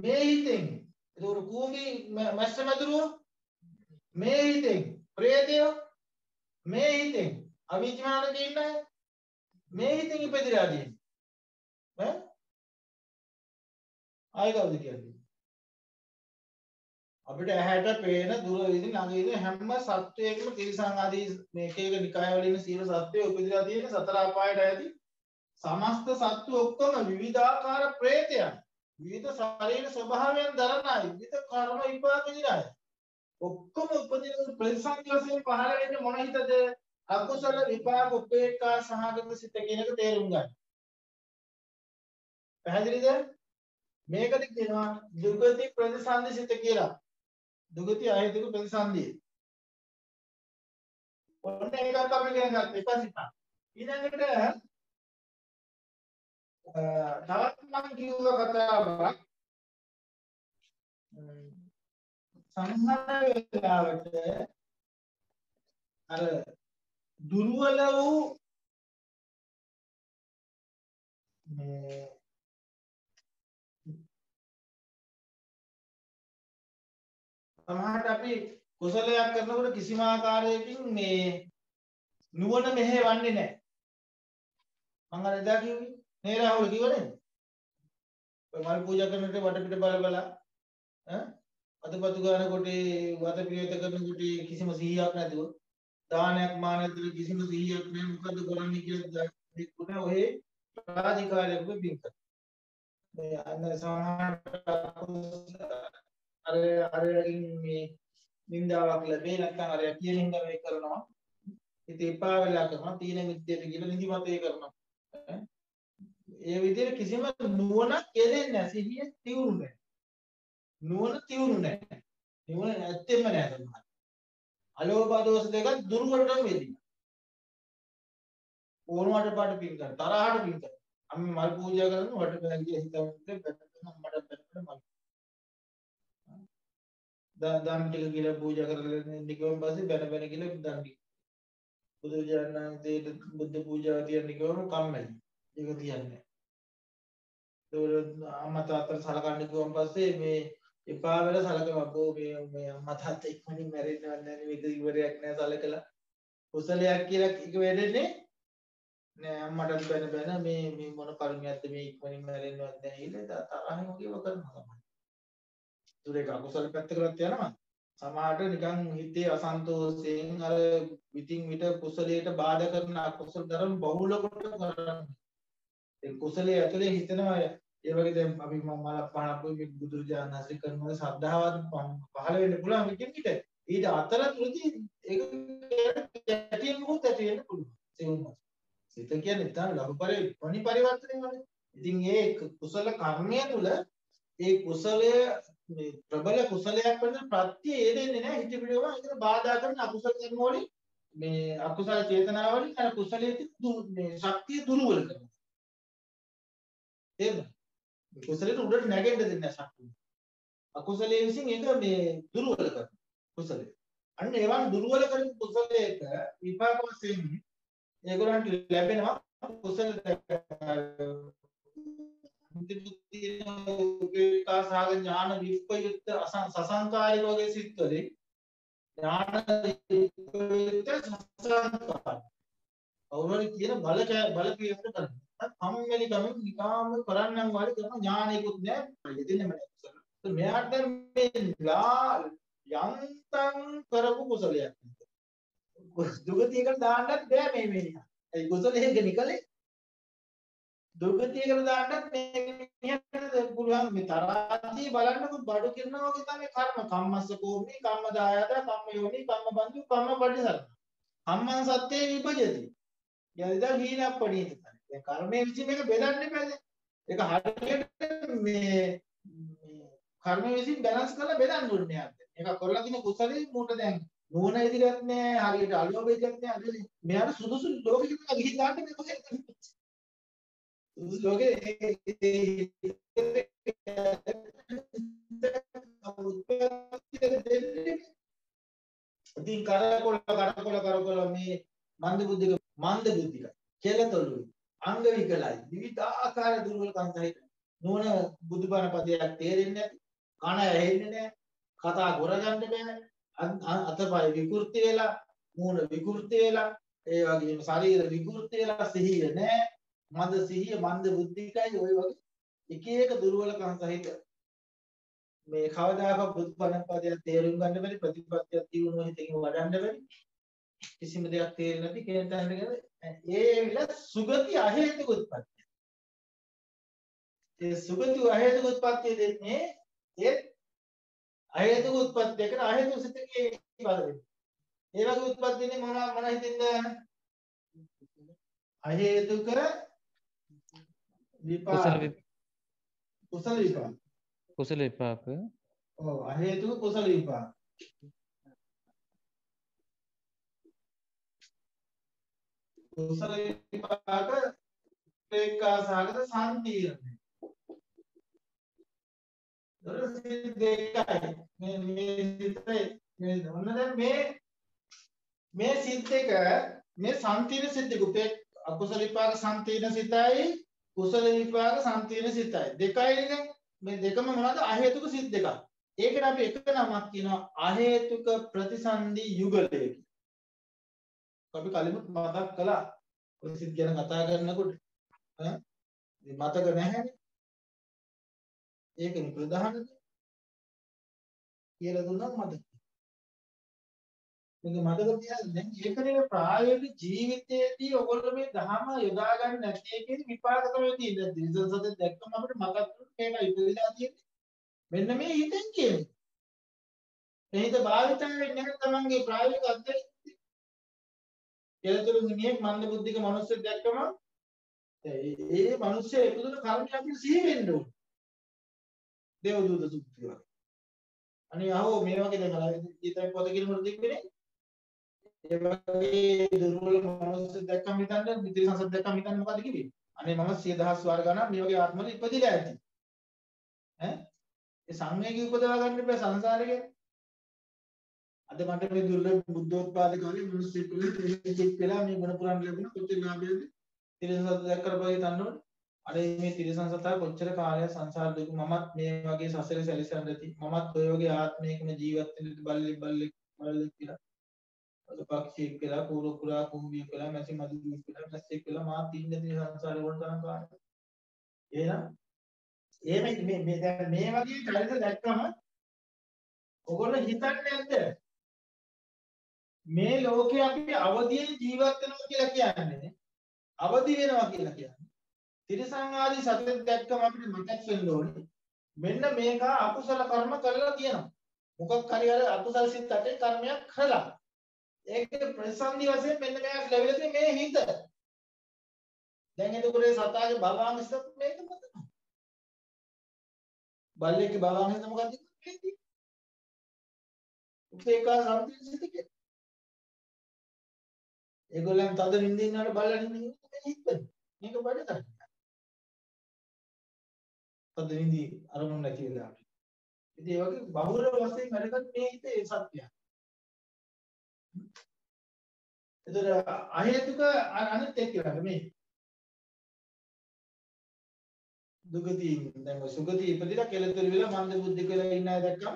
මේ හිතෙන්. එතකොට කූඹි මැස්ස මැදුරුවෝ මේ හිතෙන්. ප්‍රේතයෝ මේ හිතෙන්. අවිජ්ඥානක ඉන්න අය මේ හිතෙන් ඉපදිලා තියෙන්නේ. ඈ? ආයි කවුද කියන්නේ? අපිට ඇහැට පේන දුර විදිහ ළඟ ඉන්න හැම සත්වයකම තිරිසන් ආදී මේක එක නිකායවල ඉන්න සියලු සත්වයෝ උපදිලා තියෙන සතර අපායට ඇති සමස්ත සත්තු ඔක්කොම විවිධාකාර ප්‍රේතයන් විවිධ ශරීර ස්වභාවයන් දරන අය විවිධ කර්ම විපාක දින අය ඔක්කොම උපදින ප්‍රතිසංග වශයෙන් පහළ වෙන්නේ මොන හිතද අකුසල විපාක උපේක්ඛා සහගත සිත කියන එක තේරුම් ගන්න. පැහැදිලිද? මේකට කියනවා දුගති ප්‍රතිසන්දි සිත කියලා. දුගති අහිතක ප්‍රතිසන්දිය. ඔන්න ඒකත් අපි ඉගෙන ගත්තා එකසිත. ඊළඟට තවත් මම කිව්ව කතාවක් සම්හර වෙලාවට අර දුර්වල වූ මේ සමහරට අපි කුසලයක් කරනකොට කිසිම ආකාරයකින් මේ නුවණ මෙහෙවන්නේ නැහැ. මම අර එදා කිව්වේ නේ රාහුල කිව්වනේ. ඔය මල් පූජා කරනකොට වටපිට බල බල ඈ අතපතු ගන්නකොට වත පිළිවෙත කරනකොට කිසිම සිහියක් නැතුව දානයක් මානයක් දෙන කිසිම සිහියක් නැහැ මොකද්ද කරන්නේ කියලා දෙකුණ ඔය රාජකාරියක් වෙබින් කර. මේ අන්න සමහර අර අරකින් මේ නින්දාවක් ලැබේ නැත්නම් අර කියන හින්දා මේක කරනවා. ඉතින් එපා වෙලා කරනවා තීන මිද්දේට කියලා නිදිමත ඒ කරනවා. ඒ විදිහට කිසිම නුවණක් කෙරෙන්නේ නැහැ. සිහිය තියුණු නැහැ. නුවණ තියුණු නැහැ. නුවණ ඇත්තෙම නැහැ සමහර. අලෝභ දෝෂ දෙක දුර්වලටම වෙදී. ඕනවට පාට පින් ගන්න. තරහට පින් ගන්න. අම්ම මල් පූජා කරන වට බැලන් කියලා හිතන්නේ බැලන් අම්මට බැලන් මල්. දන් ටික කියලා පූජා කරලා නිකම් පස්සේ බැන බැන කියලා දන් ටික. බුදු ජානනාන්තේට බුද්ධ පූජාව තියන්න කිව්වම කම්මැලි. ඒක තියන්නේ. ඒක අම්මා තාත්තා සලකන්න කිව්වන් පස්සේ මේ එපා වෙලා සලකනවා බෝ මේ මේ අම්මා තාත්තා ඉක්මනින් මැරෙන්නවත් නැහැ මේක ඉවරයක් නෑ සලකලා කුසලයක් කියලා එක වෙන්නේ නෑ අම්මට බැන බැන මේ මේ මොන කර්මයක්ද මේ ඉක්මනින් මැරෙන්නවත් නැහැ ඊට තරහින් වගේම කරනවා ඒතර ඒක අකුසල පැත්තකටත් යනවා. සමහරට නිකන් හිතේ අසන්තෝෂයෙන් අර විтин විට කුසලයට බාධා කරන අකුසල ධර්ම බහුල කොට කරන්නේ. ඒ කුසලයේ ඇතුලේ හිතනවා ඒ වගේ දැන් අපි මම මල පහක් මේ බුදුරජාණන් වහන්සේ කරනවා ශ්‍රද්ධාවත් පහළ වෙන්න පුළුවන් විදිහට හිතයි. ඊට අතරතුරදී ඒක ඇටියෙන් මොකද ඇටි වෙන්න පුළුවන්. සිවුමස්. සිත කියන්නේ තමයි ලබු පරි පරිවර්තනය වල. ඉතින් ඒ කුසල කර්මය තුළ ඒ කුසලය මේ ප්‍රබල කුසලයක් වෙන ප්‍රත්‍ය ඒ දෙන්නේ නැහැ. හිත පිළිවෙම ඒකට බාධා කරන අකුසල කර්ම වලින් මේ අකුසල චේතනාව වලින් අර කුසලයේ මේ ශක්තිය දුර්වල කරනවා. එහෙම. කුසලයට උඩට නැගෙන්න දෙන්නේ නැහැ ශක්තිය. අකුසලයේ විසින් ඒක මේ දුර්වල කරනවා. කුසලය. අන්න ඒවන් දුර්වල කරන කුසලයක විපාක වශයෙන් ඒගොල්ලන්ට ලැබෙනවා කුසල බුද්ධින උපේක්ඛා සහගත ඥාන විප්‍රයුක්ත අසං සසංකාරික වගේ සිත්වලින් ඥාන විප්‍රයුක්ත සසංකාර කවුරුහරි කියන බල කෑ- බල ක්‍රියාවට කරනවා. කම්මැලි කම නිකාම කරන්නම් වාඩි කරන ඥානෙකුත් නැහැ. දෙන්නෙම නැහැ. මෙයාට දැන් මේ ලා යන්තම් කරපු කුසලයක්. දුගතියකට දාන්නත් බෑ මේ මිනිහා. ඒ කුසලයක නිකලේ දුර්ගතියකට දාන්නත් මේ මිනිහට පුළුවන්. මේ තරාතිය බලන්නකො බඩු කිරනවා වගේ තමයි කර්ම. කම්මස්ස කෝමි කම්ම දායද කම්ම යෝනි කම්ම බන්දු කම්ම පටිසර කම්මං සත්‍යේ විභජති යදිදා හීනක් පණීත දැන් කර්මයේ විසි මේක බෙදන්න බෑද? ඒක හරියට මේ මේ කර්මයේ විසින් බැලන්ස් කරලා බෙදන්න ඕනේ යාත් මේක කරලා තියෙන කුසලේ මූට දැන් නුවණ ඉදිරියට නෑ හරියට අලෝභයත් නෑ. අද මෙයාට සුදුසු ලෝකෙකට ගිහින් දාන්න මේ කොහෙද සුදුසු ලෝකේ ඉතින් කරකොල කරකොල කරකොල මේ මන්ද බුද්ධික මන්ද බුද්ධික කෙලතොළුයි අංග විකලයි විවිධාකාර දුර්වලකම් සහිත නුවණ බුදුබණ පදයක් තේරෙන්නේ නැති කන ඇහෙන්නේ නැහැ කතා කරගන්න බෑ අත්- අ- අතපය විකෘති වෙලා මූණ විකෘති වෙලා ඒ වගේම ශරීර විකෘති වෙලා සිහිය නැහැ. මන්ද සිහිය මන්ද බුද්ධිකයි ওই වගේ එක එක දුර්වලකම් සහිත මේ කවදාකවත් බුදුබණ පදයක් තේරුම් ගන්න බැරි ප්‍රතිපත්තියක් දිනුන හිතකින් වඩන්න බැරි කිසිම දෙයක් තේරෙන්නේ නැති කෙනෙක් තැනගෙන ඒ විල සුගති අහේතුක උත්පත්තිය. ඒ සුගති අහේතුක උත්පත්තිය දෙන්නේ ඒ අහේතුක උත්පත්තියකට අහේතුක සිතකේ බල දෙන්නේ. ඒ වගේ උත්පත්තියනේ මොන මොන හිතින්ද? අහේතුක කුසල විපාක විප- කුසල විපාක. කුසල විපාක ඔව් අහේතුක කුසල විපාක. කුසල විපාක උපේක්ඛා සහගත සම්පීර්ණයි. දොර සිත් දෙකයි. මේ මේ සිතේ මේ ඔන්න දැන් මේ මේ සිත් දෙක මේ සම්පීර්ණ සිත් දෙක උපේ අකුසල විපාක සම්පීර්ණ සිතයි කුසල විපාක සම්පීර්ණ සිතයි. දෙකයි නේ මේ දෙකම මොනවද අහේතුක සිත් දෙකක්. ඒකට අපි එක නමක් කියනවා අහේතුක ප්‍රතිසන්දි යුගලය කියලා. අපි කලිමුත් මතක් කළා ඔය සිත් ගැන කතා කරනකොට ඈ මේ මතක නැහැනේ ඒකනේ ප්‍රධාන දේ කියලා දුන්නත් මතක මේක මතක තියාගන්න දැන් ඒකනේ ප්‍රායෝගික ජීවිතයේදී ඔයගොල්ලෝ මේ ධර්ම යොදා ගන්න නැති එකේ විපාක තමයි තියෙන්නේ දිරිසන් සතේ දැක්කම අපිට මතක් වෙන මේක ඉපදලා තියෙන්නේ මෙන්න මේ හිතෙන් කියන්නේ මේ හිත භාවිතය වෙන්නේ නැහැ තමන්ගේ ප්‍රායෝගික අත්දැකීම් කෙලතුරු මිනිහෙක් මන්ද බුද්ධික මිනිස්සෙක් දැක්කම ඒ ඒ මිනිස්සයා ඉපදුන කර්මය අපිට සිහි වෙන්න ඕනේ. දේවදූත සූත්‍රය වගේ. අනේ ආවෝ මේ වගේ දැකලා ඊතර පොත කිලමුර දෙන්නේ. ඒ වගේ දුර්වල මිනිස්සෙක් දැක්කම හිතන්න මිත්‍රි සංසද දැක්කම හිතන්න මොකද කිව්වේ? අනේ මම 10000 වාර ගණන් මේ වගේ ආත්මවල ඉපදිලා ඇති. ඈ? ඒ සංවේගී උපදවා ගන්න බෑ සංසාරේ අද මට මේ දුර්ලභ බුද්ධෝත්පාද කාලේ මිනිස්සු පිළිච්චෙක් වෙලා මේ ගුණ පුරන් ලැබුණ කොච්චර ලාභයද තිරසන් සත දැක්කරපගේ තන්නෝන අනේ මේ තිරසන් සතා කොච්චර කාලයක් සංසාර දුක මමත් මේ වගේ සසරේ සැලසෙන්න ඇති මමත් ඔය වගේ ආත්මයකම ජීවත් වෙන්න බල්ලෙක් බල්ලෙක් බල්ලෙක් කියලා. අද පක්ෂියෙක් කියලා කූරු කුරා කුඹියෙක් කියලා මැසි මදුරුවෙක් කියලා මැස්සෙක් කියලා මාත් ඉන්නේ මේ සංසාරේ වුණ තරම් කාලයක් එහෙනම් ඒ මේ මේ දැන් මේ වගේ චරිත දැක්කම ඔයගොල්ලෝ හිතන්නේ නැද්ද? මේ ලෝකේ අපි අවදියෙන් ජීවත් වෙනවා කියලා කියන්නේ අවදි වෙනවා කියලා කියන්නේ තිරසං ආදී සතෙක් දැක්කම අපිට මතක් වෙන්න ඕනේ. මෙන්න මේක අකුසල කර්ම කරලා තියෙනවා. මොකක් හරි අර අකුසල සිත් අටේ කර්මයක් කළා ඒක ප්‍රසන්දි වශයෙන් මෙන්න මේක ලැබිලා තියෙන මේ හිත දැන් එතකොට ඒ සතාගේ භවංග සිත් මේක මොකද බල්ලෙක්ගේ භවංග සිත් මොකක්ද කියන්නේ උපේකා සම්පූර්ණ සිත කියන්නේ ඒගොල්ලන් තද නිින්දින් ඉන්නවට බලලා නිින්දින් ඉන්නේ හිටපද මේක බඩ ගන්න. තද නිින්දි අරමුණ නැති වෙලාවට. ඉතින් ඒ වගේ බහුර වශයෙන් වැඩගත් මේ හිතේ සත්‍යය. ඒතර අහේතුක අනිත් එක්ක මේ දුගතියින් දැන් ඔය සුගතිය ඉපදිලා කෙලතුරු වෙලා මන්ද බුද්ධික වෙලා ඉන්න අය දැක්කම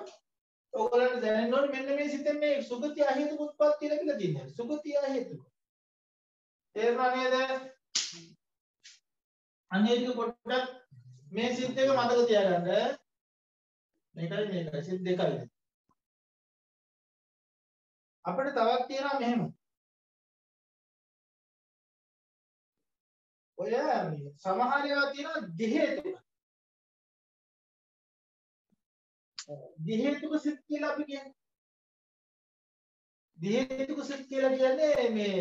ඔයගොල්ලන්ට දැනෙන්න ඕනේ මෙන්න මේ සිතෙන් මේ සුගතිය හේතුක උත්පත්ති ලැබිලා තියෙනවා. සුගතිය හේතුක. තේරුණා නේද? අනේක පොඩ්ඩක් මේ සිත් එක මතක තියාගන්න. මේකයි මේකයි සිත් දෙකයි. අපිට තවත් තියෙනවා මෙහෙම. ඔය මේ සමහර ඒවා තියෙනවා දිහේතුක. දිහේතුක සිත් කියලා අපි කියන්නේ. දිහේතුක සිත් කියලා කියන්නේ මේ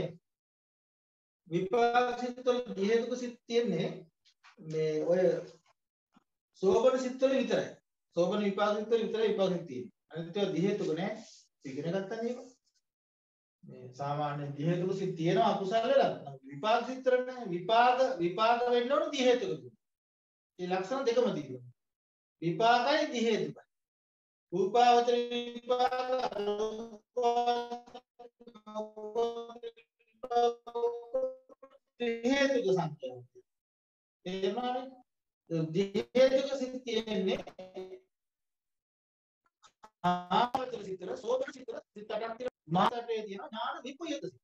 විපාක සිත් වල දිහේතුක සිත් තියෙන්නේ මේ ඔය සෝබන සිත් වල විතරයි. සෝබන විපාක සිත් වල විතරයි විපාක සිත් තියෙන්නේ. අනිත් ඒවා දිහේතුක නෑ. ඉගෙන ගත්තා නේද? මේ සාමාන්‍ය දී හේතුක සිත් තියෙනවා අකුසල වල. විපාක සිත් වල නැහැ විපාක විපාක වෙන්න ඕන දී හේතුක මේ ලක්ෂණ දෙකම තියෙනවා. විපාකයි දී හේතුකයි රූපාවචර විපාක දී හේතුක සංඛ්‍යාව තේරුණානේ දී හේතුක සිත් තියෙන්නේ ආවචර සිත් වල සෝබන සිත් වල සිත් අටක් තියෙනවා. මාතටේ තියෙන ඥාන විපයුත සිත්.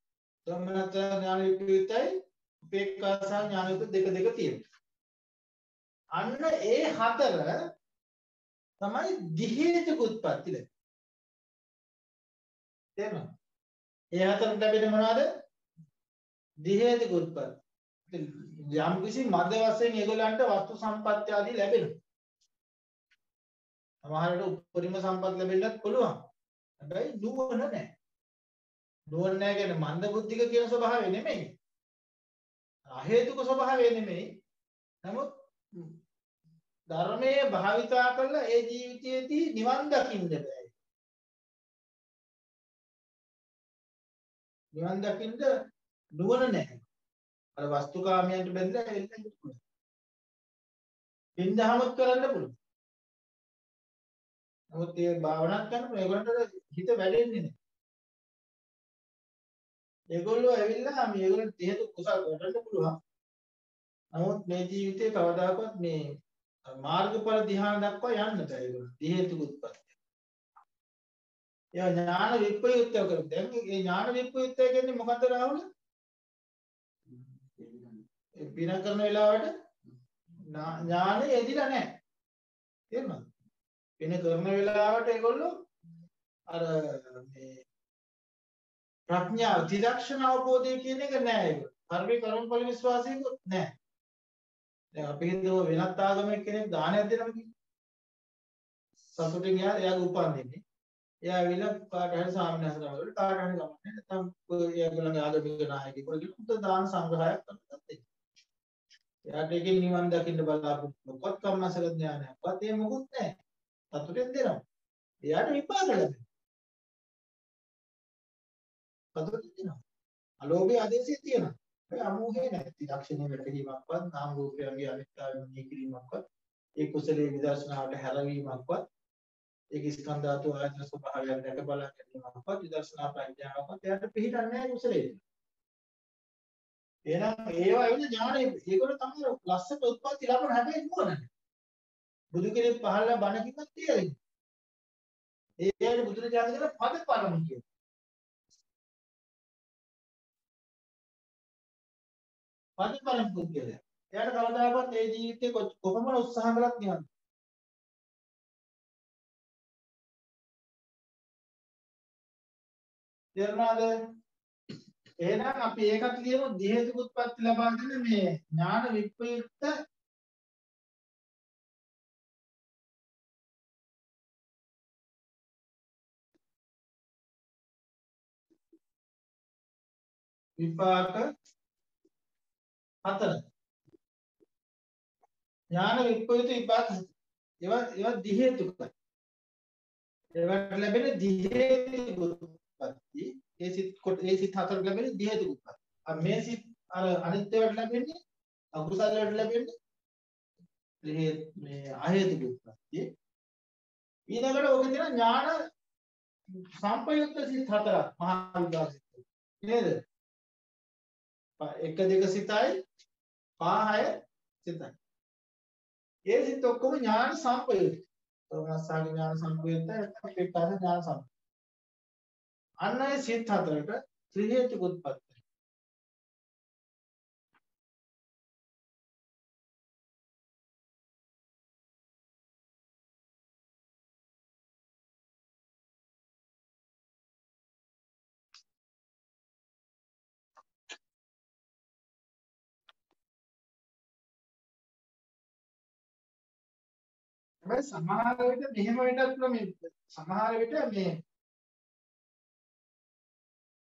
ධම්මනත ඥාන විපයුතයි උපේක්ඛා සහ ඥාන විපයුත දෙක දෙක තියෙනවා. අන්න ඒ හතර තමයි දිහේතුක උත්පත්ති ලැබෙන්නේ. තේරුණා? ඒ හතරට ලැබෙන්නේ මොනවද? දිහේතුක උත්පත්ති. යම් කිසි මද වශයෙන් ඒගොල්ලන්ට වස්තු සම්පත්‍ය ආදී ලැබෙනවා. සමහරවිට උපරිම සම්පත් ලැබෙන්නත් පුළුවන්. හැබැයි නුවණ නැහැ. නුවණ නැහැ කියන්නේ මන්ද බුද්ධික කියන ස්වභාවය නෙමෙයි. අහේතුක ස්වභාවය නෙමෙයි. නමුත් ධර්මයේ භාවිතා කරලා ඒ ජීවිතයේදී නිවන් දකින්න බෑ. නිවන් දකින්න නුවණ නැහැ. අර වස්තුකාමයන්ට බැඳලා එන්න පුළුවන්. පින්දහමත් කරන්න පුළුවන්. නමුත් ඒ භාවනා කරනකොට ඒගොල්ලන්ට හිත වැඩෙන්නේ නැහැ. ඒගොල්ලෝ ඇවිල්ලා මේගොල්ලන් හේතු කුසල් කරන්න පුළුවන්. නමුත් මේ ජීවිතේ කවදාකවත් මේ මාර්ගඵල ධ්‍යාන දක්වා යන්න බෑ ඒගොල්ලෝ. හේතු උත්පත්ති. ඒ ඥාන විප්‍රයුක්තව කරු. දැන් මේ ඥාන විප්‍රයුක්තය කියන්නේ මොකද්ද රාහුල? ඒ පින කරන වෙලාවට ඥානෙ එදිලා නැහැ. තේරුණාද? පින කරන වෙලාවට ඒගොල්ලෝ අර මේ ප්‍රඥාව ත්‍රිලක්ෂණ අවබෝධය කියන එක නෑ ඒක. කර්මේ කර්මඵල විශ්වාසයකුත් නෑ. දැන් අපි හිතුව වෙනත් ආගමක කෙනෙක් දානයක් දෙනවා කියන්නේ. සතුටින් එයා එයාගේ උපන් දෙන්නේ. එයා ඇවිල්ලා කාට හරි සාමනස නමවල කාට හරි ගමන්නේ නැත්නම් එයාගලගේ ආගමික නායකයෙකුට කිව්වොත් දාන සංග්‍රහයක් කරලා දෙන්න. එයාට ඒකෙන් නිවන් දකින්න බලාපොරොත්තු මොකක් කම්මසල ඥානයක්වත් ඒ මොකුත් නැහැ. සතුටෙන් දෙනවා. එයාට විපාක ලැබෙනවා. සතුටින් දෙනවා. අලෝභයේ ආදේශය තියෙනවා. ඒ අමෝහේ නැති ලක්ෂණේ වැටහීමක්වත් නාම රූපයන්ගේ අනිත්‍යය මෙහි කිරීමක්වත් ඒ කුසලයේ විදර්ශනාවට හැරවීමක්වත් ඒක ස්කන්ධ ධාතු ආයතන ස්වභාවයන් දැක බලා ගැනීමක්වත් විදර්ශනා ප්‍රඥාවක්වත් එයාට පිළිගන්නේ නැහැ කුසලයේ. එහෙනම් ඒවා ඇවිල්ලා ඥානෙ ඒගොල්ලෝ තමයි ලස්සට උත්පත්ති ලබන හැබැයි නුවණ. බුදු කෙනෙක් පහළලා බණ කිව්වත් තේරෙන්නේ. ඒ කියන්නේ බුදුරජාණන් කියන පද පරම කියන. පද පරම පුද්ගලයා. එයාට කවදාකවත් ඒ ජීවිතේ කොහොම උත්සාහ කළත් නිවන්. තේරුණාද? එහෙනම් අපි ඒකත් ලියමු දිහේතුක උත්පත්ති ලබා දෙන මේ ඥාන විප්‍රයුක්ත විපාක හතර ඥාන විප්‍රයුක්ත විපාක ඒවා ඒවා දිහේතුකයි ඒවට ලැබෙන දිහේතුක උත්පත්ති ඒ සිත් කොට ඒ සිත් හතර ලැබෙන්නේ දී හේතු උත්පත්ති. අ මේ සිත් අර අනිත් ඒවාට ලැබෙන්නේ අකුසල වලට ලැබෙන්නේ මේ මේ අහේතු උත්පත්ති. ඊළඟට ඔක තියෙන ඥාන සම්පයුක්ත සිත් හතරක් මහා විද්‍යා සිත්. නේද? එක දෙක සිතයි පහ හය සිතයි. ඒ සිත් ඔක්කොම ඥාන සම්පයුක්ත. තෝමස්සාගේ ඥාන සම්පයුක්ත අපේ කාද ඥාන සම්පයුක්ත. අන්න ඒ සිත් හතරට ත්‍රි හේතුක උත්පත්ති. හැබැයි සමහර විට මෙහෙම වෙන්නත් පුළුවන් මේ සමහර විට මේ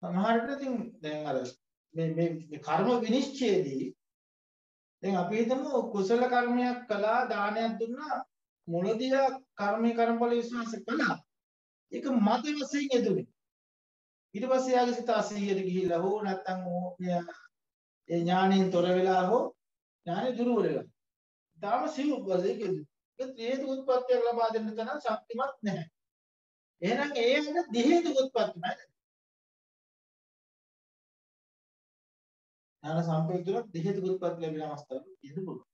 සමහර විට ඉතින් දැන් අර මේ මේ මේ කර්ම විනිශ්චයේදී දැන් අපි හිතමු කුසල කර්මයක් කළා දානයක් දුන්නා මුලදී කර්මයේ කර්මඵල විශ්වාස කළා. ඒක මත වශයෙන් යෙදුනේ. ඊට පස්සේ යාගේ සිත අසීයට ගිහිල්ලා හෝ නැත්නම් ඒ ඥාණයෙන් තොර වෙලා හෝ ඥානෙ දුරු වෙලා. තාම සිව් වශයෙන් යෙදුනේ. ඒක හේතු උත්පත්තියක් ලබා දෙන්න තරම් ශක්තිමත් නැහැ. එහෙනම් ඒ වෙන දිහේතු උත්පත්ති නැහැ. ඥාන සම්පූර්ණ දිහේතු උත්පත්ති ලැබෙන අවස්ථාවක් තියෙන්න පුළුවන්.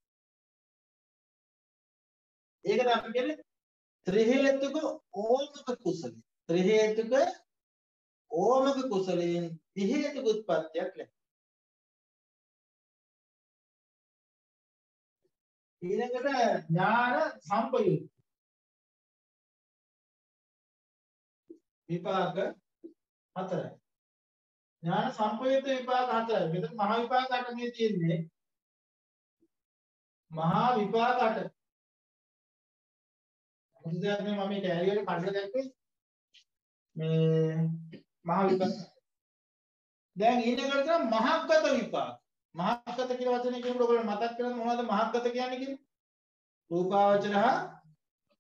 ඒකට අපි කියන්නේ ත්‍රි හේතුක ඕමක කුසල. ත්‍රි හේතුක ඕමක කුසලයෙන් දිහේතු උත්පත්තියක් ලැබෙනවා. ඊළඟට ඥාන සම්පයුක්ත. විපාක හතරයි. ඥාන සම්පයුක්ත විපාක හතරයි. මෙතන මහා විපාක අට මේ තියෙන්නේ. මහා විපාක අට. මොකද මේ මම මේ කැලියට කඩලා දැක්කේ. මේ මහා විපාක. දැන් ඊළඟට මහග්ගත විපාක. මහක්ගත කියලා වචනේ කියනකොට ඔයගොල්ලෝ මතක් කරගන්න මොනවද මහක්ගත කියන්නේ කියන්නේ? රූපාවචර හා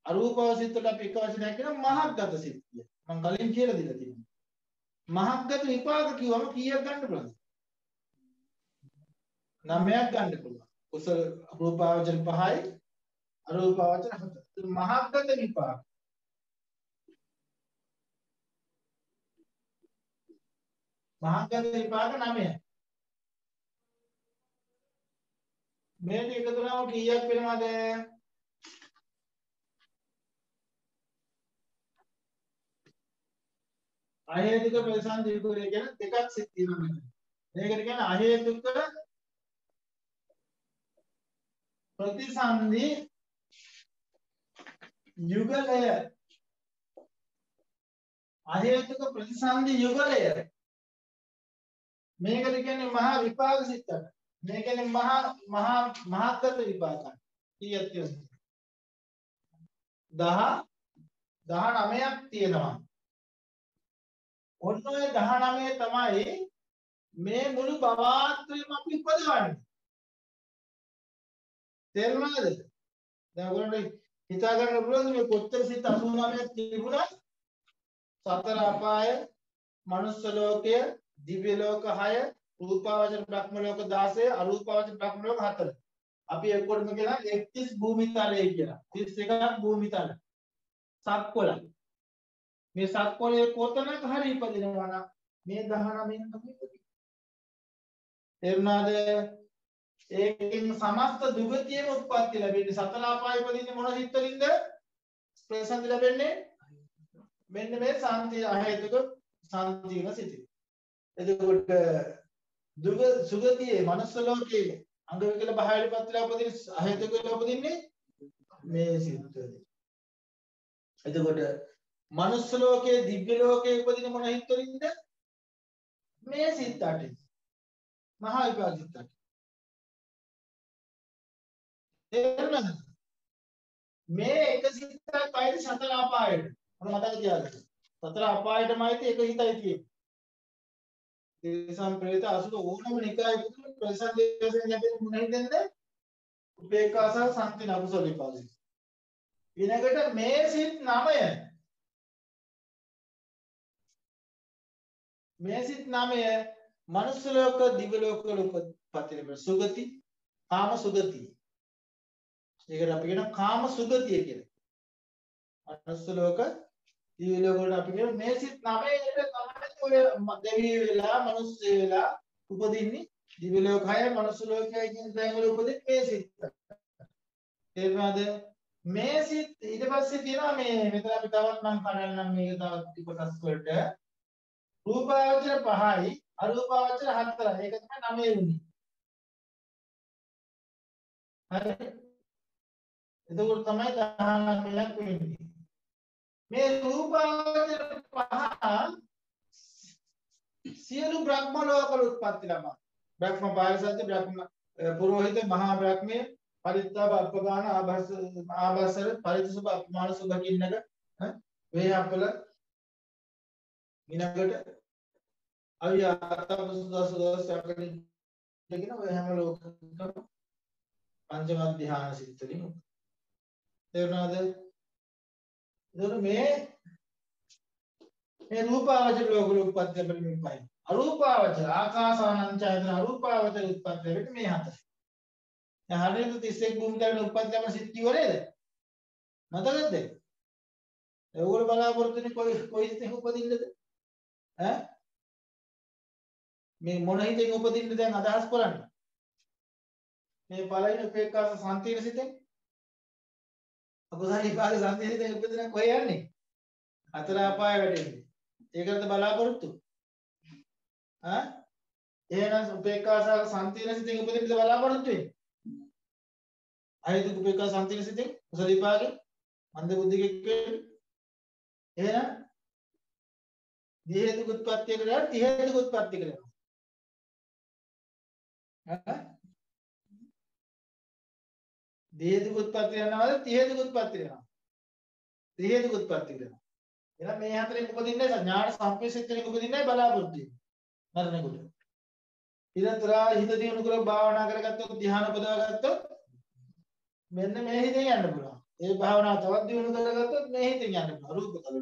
අරූපාව සිත් වල අපි එක වචනයක් කියන මහක්ගත සිත් කිය. මම කලින් කියලා දීලා තියෙනවා. මහක්ගත විපාක කිව්වම කීයක් ගන්න පුළුවන්ද? නවයක් ගන්න පුළුවන්. කුසල රූපාවචර පහයි අරූපාවචර හතර. මහක්ගත විපාක. මහක්ගත විපාක නවයයි. මේක එකතු වුණාම කීයක් වෙනවද? අහේතුක ප්‍රතිසන්දි විපරය කියන දෙකක් සිත් තියෙනවා මෙතන. මේකට කියන්නේ අහේතුක ප්‍රතිසන්දි යුගලය අහේතුක ප්‍රතිසන්දි යුගලය මේකට කියන්නේ මහා විපාක සිතක්. මේ කියන්නේ මහා මහා මහත්කත විපාක. කීයක් තියෙනවද? 10 19ක් තියෙනවා. ඔන්න ඔය 19 තමයි මේ මුළු භවාත්‍රයම අපි උපදවන්නේ. තේරුණාද? දැන් ඔයගොල්ලෝ හිතා ගන්න පුළුවන් මේ කොච්චර සිත් 89ක් තිබුණා සතර අපාය, මනුස්ස ලෝකය, දිව්‍ය ලෝක 6 රූපාවචර බ්‍රහ්ම ලෝක 16 අරූපාවචර බ්‍රහ්ම ලෝක 4 අපි එක්කොටම කියලා 31 භූමිතලය කියලා. 31ක් භූමිතල. සක්කොල මේ සක්කොලේ කොතනක හරි ඉපදිනවා නම් මේ 19 න් තමයි ඉපදින්නේ තේරුණාද? ඒකෙන් සමස්ත දුගතියම උත්පත්ති ලැබෙන්නේ. සතර අපාය ඉපදින්නේ මොන හිත් වලින්ද? ප්‍රසන්න ලැබෙන්නේ? මෙන්න මේ සාන්ති අහේතුක සාන්තින සිටි එතකොට දුග සුගතියේ මනුස්ස ලෝකයේ අංග විකල බහයටපත් වෙලා උපදින අහේතුක වෙලා උපදින්නේ මේ සිත්වල. එතකොට මනුස්ස ලෝකයේ දිව්‍ය ලෝකයේ උපදින මොන හිත් වලින්ද? මේ සිත් අටෙන්. මහා විපාක සිත් අට. තේරුණාද? මේ එක සිතක් අයිති සතර අපායට. මොන මතක තියාගන්න. සතර අපායටමයි ඒක හිතයි තියෙන්නේ. දේශම් ප්‍රේත අසුර ඕනම නිකාය පුදුම ප්‍රසන්දේශයෙන් ලැබෙන මොන හිතෙන්ද? උපේක්ඛාස සම්ති නකුසල විපාසි. ඊළඟට මේ සිත් 9 මේ සිත් 9 මනුස්ස ලෝක දිව්‍ය ලෝක වල උපත් ලැබෙන සුගති කාම සුගති. ඒකට අපි කියන කාම සුගතිය කියලා. මනුස්ස ලෝක දිව්‍ය ලෝක වල අපි කියන මේ සිත් 9 තමයි ඔය දෙවි වෙලා මිනිස්සු වෙලා උපදින්නේ. දිව්‍ය ලෝකය මනුස්ස ලෝකය කියන තැන් වල උපදින්නේ මේ සිත්. තේරුණාද? මේ සිත් ඊට පස්සේ තියෙනවා මේ මෙතන අපි තවත් මම කඩන්නම් මේක තවත් කොටස් වලට. රූපාවචර පහයි අරූපාවචර හතරයි. ඒක තමයි නවය උනේ. හරි? එතකොට තමයි 19ක් වෙන්නේ මේ රූපාවචර පහ සියලු බ්‍රහ්ම ලෝකවල උත්පත්ති ලබන බ්‍රහ්ම පාරිසත්‍ය බ්‍රහ්ම පුරোহিত මහා බ්‍රහ්මයේ පරිත්තාප අපගාන ආභාස ආභාසර පරිත්‍සුබ අපමාන සුභ කින්නක වේහප්පල ඊනකට අවියාතපසුදසුදසකලින් දෙකින ඔය හැම ලෝකකම පංචම ධ්‍යාන සිත්තලින් තේරුණාද? එතකොට මේ මේ රූපාවචර ලෝක උත්පත්ති ලැබෙමින් පයි අරූපාවචර ආකාසානං ඡායතන අරූපාවචර උත්පත්ති ලැබෙන්නේ මේ හතර දැන් හරියට 31 භූමි තලන උත්පත්ති ලැබෙන සිත් ඉවරේද මතකද? ඒගොල්ලෝ බලාපොරොත්තු වෙන්නේ කොයි කොයි සිතෙන් උපදින්නද? ඈ? මේ මොන හිතෙන් උපදින්නද දැන් අදහස් කරන්නේ? මේ පළවෙනි උපේක්ඛා සම්තීන සිතෙන්? අකුසල විපාක සම්තීන සිතෙන් උපදින කොහේ යන්නේ? අතර අපාය වැටෙන්නේ. ඒකටද බලාපොරොත්තු. ඈ එහෙනම් උපේක්ඛා සම්තීන සිතෙන් උපදින්නද බලාපොරොත්තු වෙන්නේ. අහිත උපේක්ඛා සම්තීන සිතෙන් කුසල විපාකේ මන්ද බුද්ධිකෙක් වෙන්නේ. එහෙනම් දිහේතු උත්පත්ති කරලා තිහේතු උත්පත්ති කරනවා දිහේතු උත්පත්ති කරනවාද තිහේතු උත්පත්ති කරනවා තිහේතු උත්පත්ති කරනවා එහෙනම් මේ හතරෙන් උපදින්නේ ඥාන සම්පේසිතෙන් උපදින්නේ බලාපොරොත්තු මරණකොට ඉරතරා හිත දියුණු කර භාවනා කරගත්තොත් ධ්‍යාන උපදවාගත්තොත් මෙන්න මේ හිතෙන් යන්න පුළුවන්. ඒ භාවනාව තවත් දියුණු කරගත්තොත් මේ හිතෙන් යන්න පුළුවන්. රූප තලෙ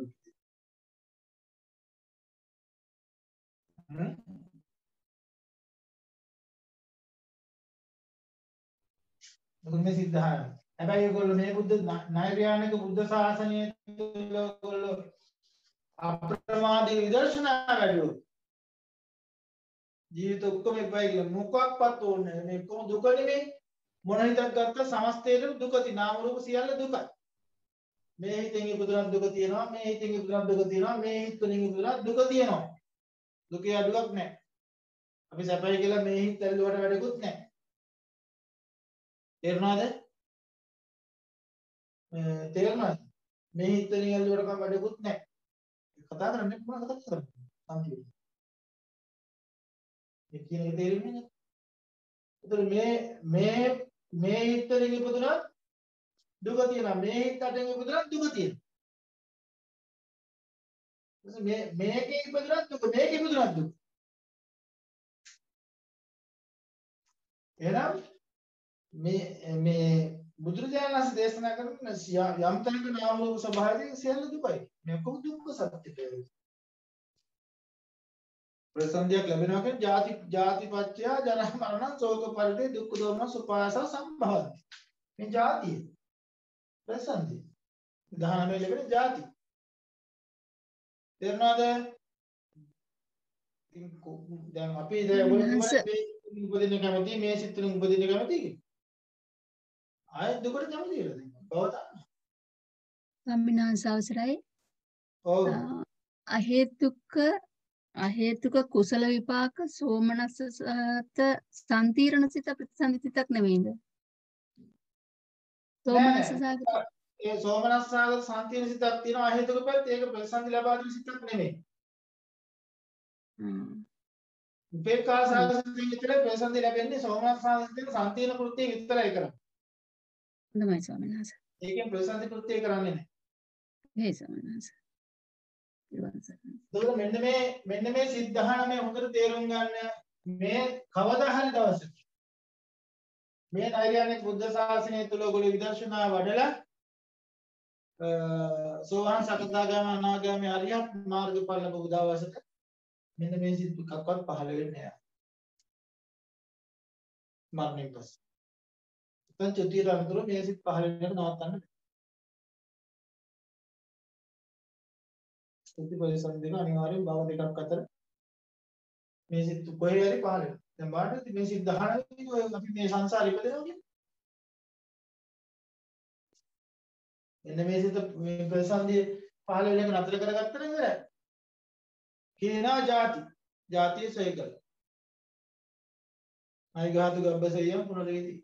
මොකද මේ සිද්ධාන. හැබැයි ඒගොල්ලෝ මේ බුද්ධ නෛර්යානික බුද්ධ ශාසනය තුළ ඒගොල්ලෝ අප්‍රමාදී විදර්ශනා වැඩුවෝ ජීවිත ඔක්කොම එපයි කියලා මොකක්වත් ඕනේ මේ කොහොම දුක නෙමෙයි. මොන හිතක් ගත්ත සමස්තයේ දුකති නාම රූප සියල්ල දුකයි. මේ හිතෙන් ඉපදුනක් දුක තියෙනවා මේ හිතෙන් ඉපදුනක් දුක තියෙනවා මේ හිත තුලින් ඉපදුනක් දුක තියෙනවා. දුකේ අඩුවක් නැහැ. අපි සැපයි කියලා මේ හිත ඇල්ලුවට වැඩකුත් නැහැ. තේරුණාද? තේරුණාද? මේ හිත තුලින් ඇල්ලුවට කම වැඩකුත් නැහැ. කතා කරන්නේ මොනවද කතා කරන්නේ? සම්පූර්ණ. මේ කියන එක තේරෙන්නේ නැහැ ඒතර මේ මේ මේ හිත තුලින් ඉපදුනත් දුක තියෙනවා. මේ හිත අතෙන් ඉපදුනත් දුක තියෙනවා. මේ මේකේ ඉපදුනත් දුක මේකේ ඉපදුනත් දුක. එහෙනම් මේ මේ බුදුරජාණන් වහන්සේ දේශනා කරන යම් තැනක නාම රූප ස්වභාවයෙන් සියල්ල දුකයි. මේ ඔක්කොම දුක්ඛ සත්‍යය ප්‍රසන්දියක් ලැබෙනවා කියන්නේ ජාති ජාතිපත්‍ය ජරා මරණ ශෝක පරිදේ දුක්ඛ දෝමන සුපාස සම්භවಂತಿ මේ ජාතිය. ප්‍රසන්දිය. 19 ලැබෙන ජාති. තේරුණාද? දැන් අපි දැන් උපදින්න කැමති මේ සිත් තුලින් උපදින්න කැමති කියලා ආයෙත් දුකට කැමති කියලා දැන්? බව තමයි ස්වාමිනාංශ අවසරයි. ඔව්. අහේතුක අහේතුක කුසල විපාක සෝමනස්ස සහත සම්තිරණ සිත ප්‍රතිසන්දිතක් නෙවෙයිද සෝමනස්ස සහගත ඒ සෝමනස් සාගත සම්තින සිතක් තියෙනවා. අහේතුක පැත්ත ඒක ප්‍රතිසන්දි ලබා දෙන සිතක් නෙමෙයි. උපේක්ඛා සාගත විතර ප්‍රතිසන්දි ලැබෙන්නේ. සෝමනස් සාගත සම්තින කෘත්‍ය විතරයි කරන්නේ හොඳයි ස්වාමීන් වහන්සේ ඒකෙන් ප්‍රතිසන්දි කෘත්‍ය කරන්නේ නැහැ ඒ ස්වාමීන් වහන්සේ. එතකොට මෙන්න මේ මෙන්න මේ සිද්ධාන මේ හොඳට තේරුම් ගන්න මේ කවදා හරි දවසක මේ නෛර්යානික බුද්ධ ශාසනය තුල ඔයගොල්ලෝ විදර්ශනා වඩලා සෝවාන් සකදාගාම අනාගාමී අරියත් මාර්ගඵල ලැබු දවසක මෙන්න මේ සිත් එකක්වත් පහළ වෙන්නේ නැහැ. මරණයෙන් පස්සේ. දැන් චුතියට අනුතර මේ සිත් පහළ වෙනක නවත්තන්න බැහැ. ස්තුති පරිසම් දෙක අනිවාර්යෙන් භව දෙකක් අතර මේ සිත් කොහේ හරි පහළ වෙනවා. දැන් බලන්න මේ සිත් 19 අපි මේ සංසාරේ ඉපදෙනවා කියන්නේ. එන්න මේ සිත මේ ප්‍රසන්දිය පහළ වෙන එක නතර කරගත්තට ඉවරයි. කේනා ಜಾති. ಜಾතිය සොය කළ. අය ඝාතු ගබ්බසෙයම් පුනරේති.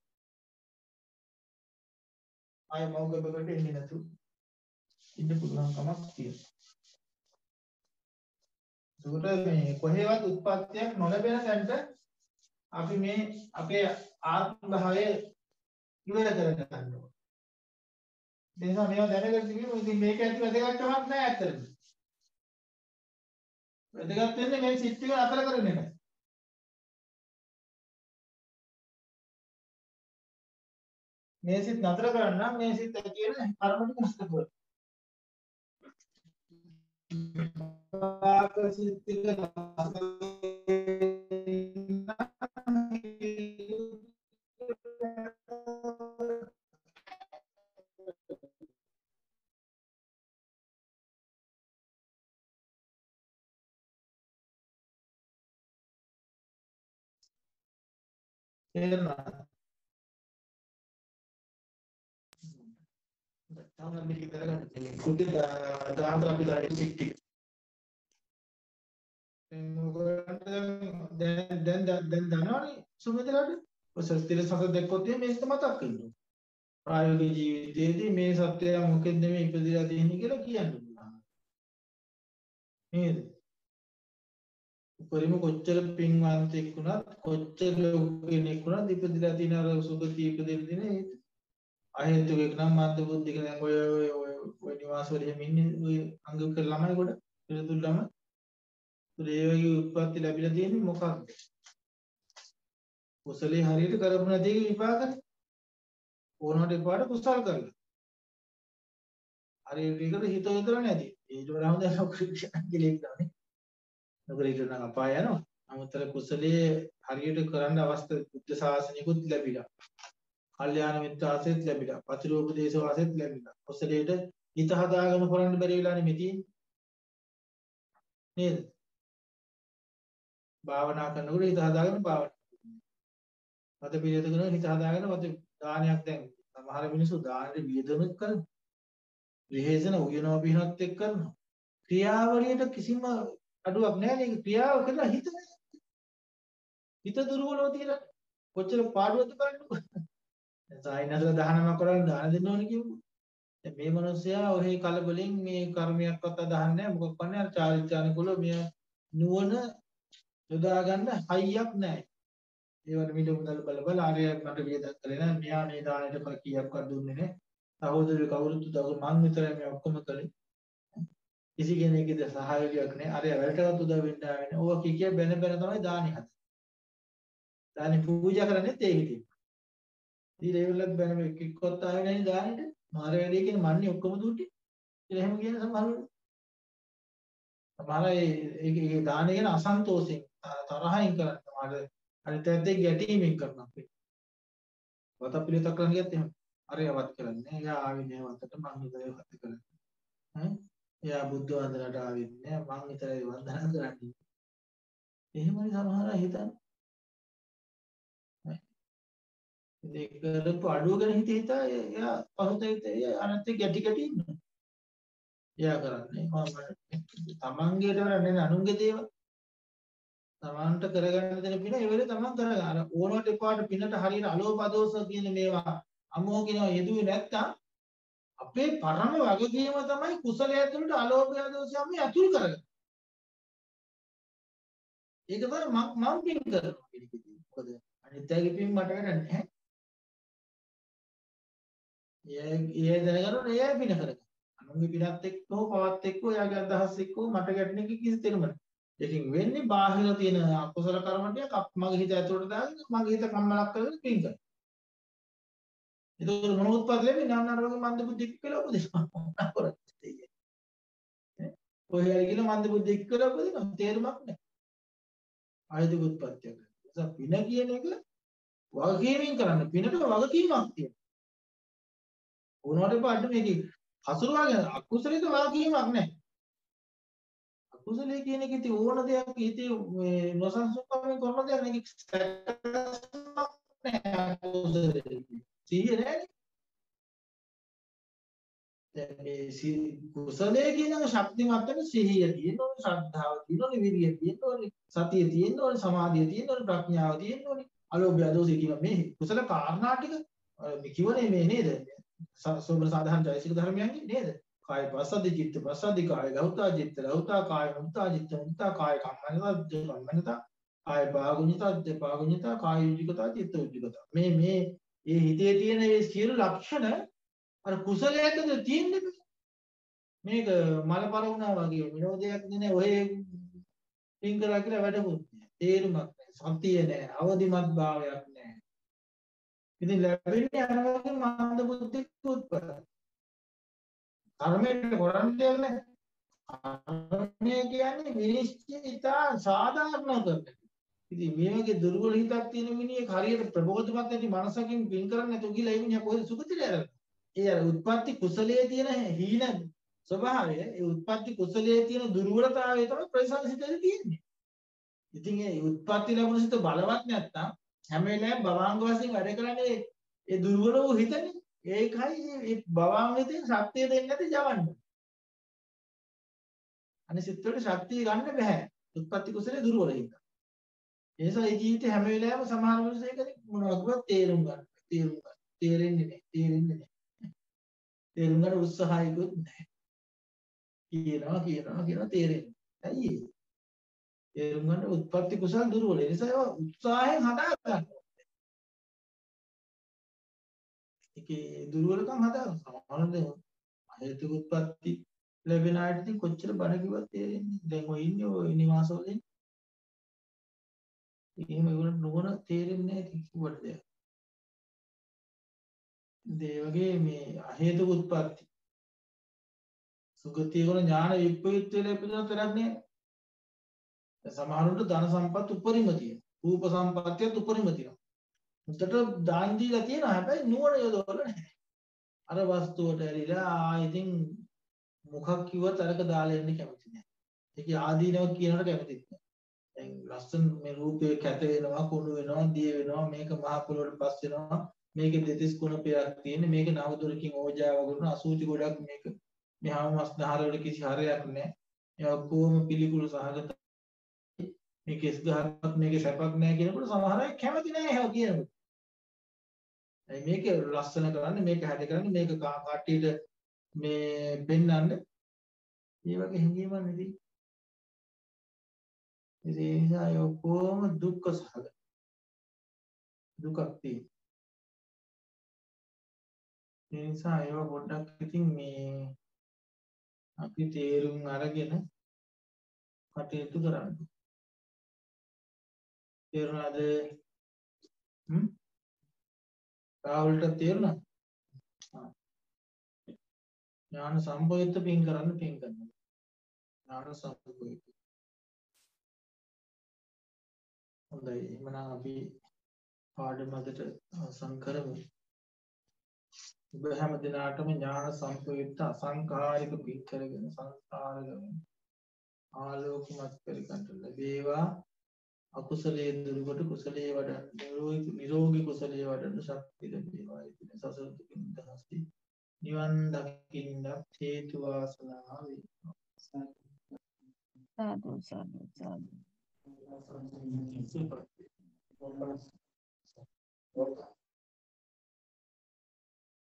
අය මව් ගබකට එන්නේ නැතු. ඉන්න පුළුවන් කමක් තියෙනවා. ඒකට මේ කොහෙවත් උත්පත්තියක් නොලැබෙන තැනට අපි මේ අපේ ආත්ම භාවය ඉවර කරගන්න ඕනේ. ඒ නිසා මේවා දැනගන්න කිව්වොත් ඉතින් මේක ඇති වැදගත්කමක් නැහැ ඇත්තටම. වැදගත් වෙන්නේ මේ සිත් ටික අතර කරන්නේ නැහැ. මේ සිත් නතර කරන්න නම් මේ සිත් ඇති වෙන කර්ම ටික නතර කරන්න. පාක සිත් ටික තේරෙනවද? තාම මේක කරගන්න තියෙන්නේ. කුඩේ දාන්තර අපි දාන්නේ සිත් ටික. දැන් දැන් දැන් දනවනේ සුමිතලාට ඔය සත්‍ය සත්‍ය දැක්කොත් මේක මතක් වෙනවා. ප්‍රායෝගික ජීවිතයේදී මේ සත්‍යය මොකෙන්ද මේ ඉපදිලා තියෙන්නේ කියලා කියන්න පුළුවන්. නේද? උපරිම කොච්චර පින්වන්තෙක් වුණත් කොච්චර කෙනෙක් වුණත් ඉපදිලා තියෙන අර සුගතිය ඉපදෙන්න දින ඒ අහේතුකෙක් නම් මන්ද බුද්ධික දැන් ඔය ඔය ඔය ඔය නිවාස වල එහෙම ඉන්නේ. ඔය අංගක ළමයි කොට පිළිතුරු ළමයි ඒ වගේ උත්පත්ති ලැබිලා තියෙන්නේ මොකක්ද? කුසලේ හරියට කරපු නැති එක විපාකනේ ඕනකට එකපාරට කුසල් කරලා. හරියට ඒකට හිත යොදලා නැති. ඊට වඩා හොඳ නොකර කියලා ඉන්නවනේ නොකර ඉන්න නම් අපාය යනවා. නමුත් අර කුසලයේ හරියට කරන්න අවස්ථා බුද්ධ ශාසනිකුත් ලැබිලා. කල්යාණ මිත්‍ර ආශ්‍රයත් ලැබිලා පතිරෝපදේශ වාසෙත් ලැබිලා. කුසලයට හිත හදාගෙන කරන්න බැරි වෙලානේ මෙතී නේද? භාවනා කරනකොට හිත හදාගෙන භාවනා මත පිළිවෙත කරන හිත හදාගෙන මත දානයක් දැන් සමහර මිනිස්සු දානෙට වියදමක් කරනවා. විහෙසන උයනවා පිනත් එක්ක කරනවා. ක්‍රියාවලියට කිසිම අඩුවක් නැහැ නේ ක්‍රියාව කරලා හිත හිත දුර්වලව තියලා. කොච්චර පාඩුවද බලන්නකෝ. සායනසල දහනම කරන් දාන දෙන්න ඕනේ කිව්වෝ. දැන් මේ මිනිස්සයා ඔහේ කලබලෙන් මේ කර්මයක්වත් අදහන්නේ නැහැ. මොකක් කරන්නේ අර චාරිත්‍රානුකූල මෙය නුවණ යොදා ගන්න හයියක් නැහැ. ඒවට මිල මුදල් බල බල ආර්ය මට වියදම් කරේ නැහැ. මෙයා මේ දානෙට කීයක්වත් දුන්නේ නැහැ. සහෝදරයෝ කවුරුත් උදව් මං විතරයි මේ ඔක්කොම කළේ. කිසි කෙනෙකුගේ සහායයක් නැහැ. අර වැඩටවත් උදව් වෙන්න ආවෙන්නේ. ඕවා කී කිය බැන බැන තමයි දානි හදන්නේ. දානි පූජා කරන්නේ ඒ හිතින්. ඊට ඒවලත් බැන මේ කික්කොත් ආවේ නැහැ දානෙට. මාර වැඩේ කියන මන්නේ ඔක්කොම දුන්නේ. කියලා එහෙම කියන සමහරවල්. සමහර ඒ ඒ දාන ගැන අසන්තෝෂෙන් තරහින් කරන සමහර අනිත් පැත්තේ ගැටීමෙන් කරනවා. වත පිළිතක් කරන්න ගියත් එහෙම. අරයවත් කරන්නේ. එයා ආවේ නෑ වතට මං විතරයි වත කරන්නේ. ඈ එයා බුද්ධ වන්දනට ආවෙත් නෑ මං විතරයි වන්දනා කරන්නේ. එහෙමයි සමහර අය හිතන්නේ. ඒක කරපු අඩුව ගැන හිත හිතා එයා පහුතේ එයා අනන්ත ගැටි ගැටි ඉන්නවා. එයා කරන්නේ මම තමන්ගේට කරන්නේ අනුන්ගේ දේවල්. තමන්ට කරගන්න දෙන පින ඒ වෙලේ තමන් කරගන්න. අර ඕනවට එපාට පිනට හරියට අලෝපදෝස කියන මේවා අමෝ කියනවා යෙදුවේ නැත්තම් අපේ පරම වගකීම තමයි කුසලයේ ඇතුළට අලෝභය දෝෂය අපි ඇතුල් කරගන්න. ඒක තමයි මම මම පින් කරනවා කියන එක. මොකද අනිත් අයගේ පින් මට වැඩක් නැහැ. ඒ දැනගන්න ඒ පින කරගන්න. අනුන්ගේ පිනත් එක්ක හෝ පවත් එක්ක එයාගේ අදහස් එක්ක මට ගැටෙන එක කිසි තේරුම නැහැ. ඒකෙන් වෙන්නේ බාහිර තියෙන අකුසල කර්ම ටික මගේ හිත ඇතුළට දාගෙන මගේ හිත කම්මලක් කරගෙන පින් කරනවා. ඒක මොන උත්පාද ලැබෙන්නේ අන්න අර වගේ මන්ද බුද්ධික කියලා උපදේශනා කරන්නේ. කොහේ හරි කියලා මන්ද බුද්ධික කියලා උපදිනවා තේරුමක් නැහැ. ආයතික උත්පත්තියක්. නිසා පින කියන එක වගකීමෙන් කරන්න. පිනට වගකීමක් තියෙනවා. උනාට පාඩ මේක හසුරුවාගෙන අකුසලයට වගකීමක් නැහැ. අකුසලයේ කියන එක ඉතින් ඕන දෙයක් හිතේ මේ නොසන්සුන්කමෙන් කරන දෙයක් නෙක සැකසමක් නැහැ අකුසලයේ. සිහිය නැහැනේ. දැන් මේ සි- කුසලයේ කියන ශක්තිමත් වෙන සිහිය තියෙන්න ඕනේ ශ්‍රද්ධාව තියෙන්න ඕනේ විරිය තියෙන්න ඕනේ සතිය තියෙන්න ඕනේ සමාධිය තියෙන්න ඕනේ ප්‍රඥාව තියෙන්න ඕනේ අලෝභය දෝෂය කියන මේ කුසල කාරණා ටික අර මේ කිව්වනේ මේ නේද ස- සෝබන සාධාරණ චෛසික ධර්මයන්ගේ නේද? කාය පස්සද්ධි චිත්ත පස්සද්ධි කාය ගෞතා චිත්ත ගෞතා කාය මුත්තා චිත්ත මුත්තා කාය කම්මනතා කම්මනතා කාය පාගුණිතා පාගුණිතා කාය යුජිකතා චිත්ත යුජිකතා මේ මේ ඒ හිතේ තියෙන මේ සියලු ලක්ෂණ අර කුසලයකද තියෙන්නේ? මේක මල පර වුණා වගේ විනෝදයක් නේ. ඔය පින් කරලා කියලා වැඩකුත් නෑ. තේරුමක් නෑ. සතිය නෑ. අවදිමත් භාවයක් නෑ. ඉතින් ලැබෙන්නේ අර වගේ මන්ද බුද්ධික උත්පල කර්මයට කරන්න දෙයක් නෑ. කර්මය කියන්නේ විනිශ්චය ඉතා සාධාරණ කරන ඉතින් මේ වගේ දුර්වල හිතක් තියෙන මිනිහෙක් හරියට ප්‍රබෝධමත් නැති මනසකින් පින් කරන්නේ නැතුව ගිහලා ඒ මිනිහා කොහෙද සුගතියට යන්නේ ඒ අර උත්පත්ති කුසලයේ තියෙන හීන ස්වභාවය ඒ උත්පත්ති කුසලයේ තියෙන දුර්වලතාවය තමයි ප්‍රසන්නසිතේ තියෙන්නේ. ඉතින් ඒ උත්පත්ති ලැබුණ සිත බලවත් නැත්තම් හැම වෙලාවෙම භවාංග වශයෙන් වැඩ කරන්නේ ඒ දුර්වල වූ හිතනේ. ඒකයි ඒ භවාංග හිතේ ශක්තිය දෙන්නේ නැති ජවන්න. අනිත් සිත් වලට ශක්තිය ගන්න බෑ. උත්පත්ති කුසලයේ දුර්වල හිත. ඒ නිසා ඒ ජීවිතේ හැම වෙලාවෙම සමාන වෙනස ඒකනේ මොනවද තේරුම් ගන්න. තේරුම් ගන්න. තේරෙන්නේ නැහැ. තේරෙන්නේ නැහැ. තේරුම් ගන්න උත්සාහයකුත් නැහැ. කියනවා කියනවා කියනවා තේරෙන්නේ. ඇයි ඒ? තේරුම් ගන්න උත්පත්ති කුසල් දුර්වල. ඒ නිසා ඒවා උත්සාහයෙන් හදා ගන්න. ඒකේ දුර්වලකම් හදා ගන්න. සමහරවිට හේතු උත්පත්ති ලැබෙන අයට ඉතින් කොච්චර බණ කිව්වත් තේරෙන්නේ. දැන් ඔය ඉන්නේ ඔය නිවාසවල ඉන්නේ. එහෙම ඒගොල්ලන්ට නුවණ තේරෙන්නේ නැහැ ඉතින් කිව්වට දෙයක්. ඒ වගේ මේ අහේතුක උත්පත්ති සුගතිය වල ඥාන විප්‍රයුක්ත වෙලා ඉපදුනත් වැඩක් නෑ. දැන් සමහරුන්ට ධන සම්පත් උපරිම තියෙනවා. රූප සම්පත්තියත් උපරිම තියෙනවා. උන්ට දාන් දීලා තියෙනවා හැබැයි නුවණ යොදවල නැහැ. අර වස්තුවට ඇරිලා ආ ඉතින් මොකක් කිව්වත් අරක දාලා එන්න කැමති නෑ. ඒක ආදීනව කියනකට කැමතිත් නෑ. දැන් ලස්සන මේ රූපේ කැත වෙනවා, කුණු වෙනවා, දිය වෙනවා, මේක මහ පොළොවට පස් වෙනවා. මේක දෙතිස් කුණපයක් තියෙන මේක නවදුරකින් ඕජාව කරන අසූචි ගොඩක් මේක මේ හාම මස් දහර වල කිසි හරයක් නැහැ ඒ ඔක්කොම පිළිකුල් සහගත මේ කෙස් ගහක් මේක සැපක් නැහැ කියනකොට සමහර අය කැමති නැහැ ඒවා කියනකොට ඒ මේක ලස්සන කරන්න මේක හැද කරන්න මේක කට්ටියට මේ පෙන්වන්න මේ වගේ හැඟීමක් නෙදී ඒ නිසා ඒ ඔක්කොම දුක්ඛ සහගත. දුකක් තියෙනවා. ඒ නිසා ඒවා පොඩ්ඩක් ඉතින් මේ අපි තේරුම් අරගෙන කටයුතු කරන්න. තේරුණාද? හ්ම්? රාහුල්ට තේරුණා? ඥාන සම්පෝයත් පින් කරන්න පින් කරනවා. ඥාන සම්පෝයත්. හොඳයි. එහෙනම් අපි පාඩම අදට අවසන් කරමු. ඔබ හැම දිනාටම ඥාන සම්ප්‍රයුක්ත අසංකාරික පින් කරගෙන සංස්කාර ගමන ආලෝකමත් කරගන්න ලැබේවා අකුසලයේ දුරුකොට කුසලයේ වඩන්න නිරෝගී කුසලයේ වඩන්න ශක්තිය ලැබේවා ඉතින් සසර දුකින් දහස්ති නිවන් දකින්න හේතු වාසනා වේවා. සාදු සාදු සාදු. Super.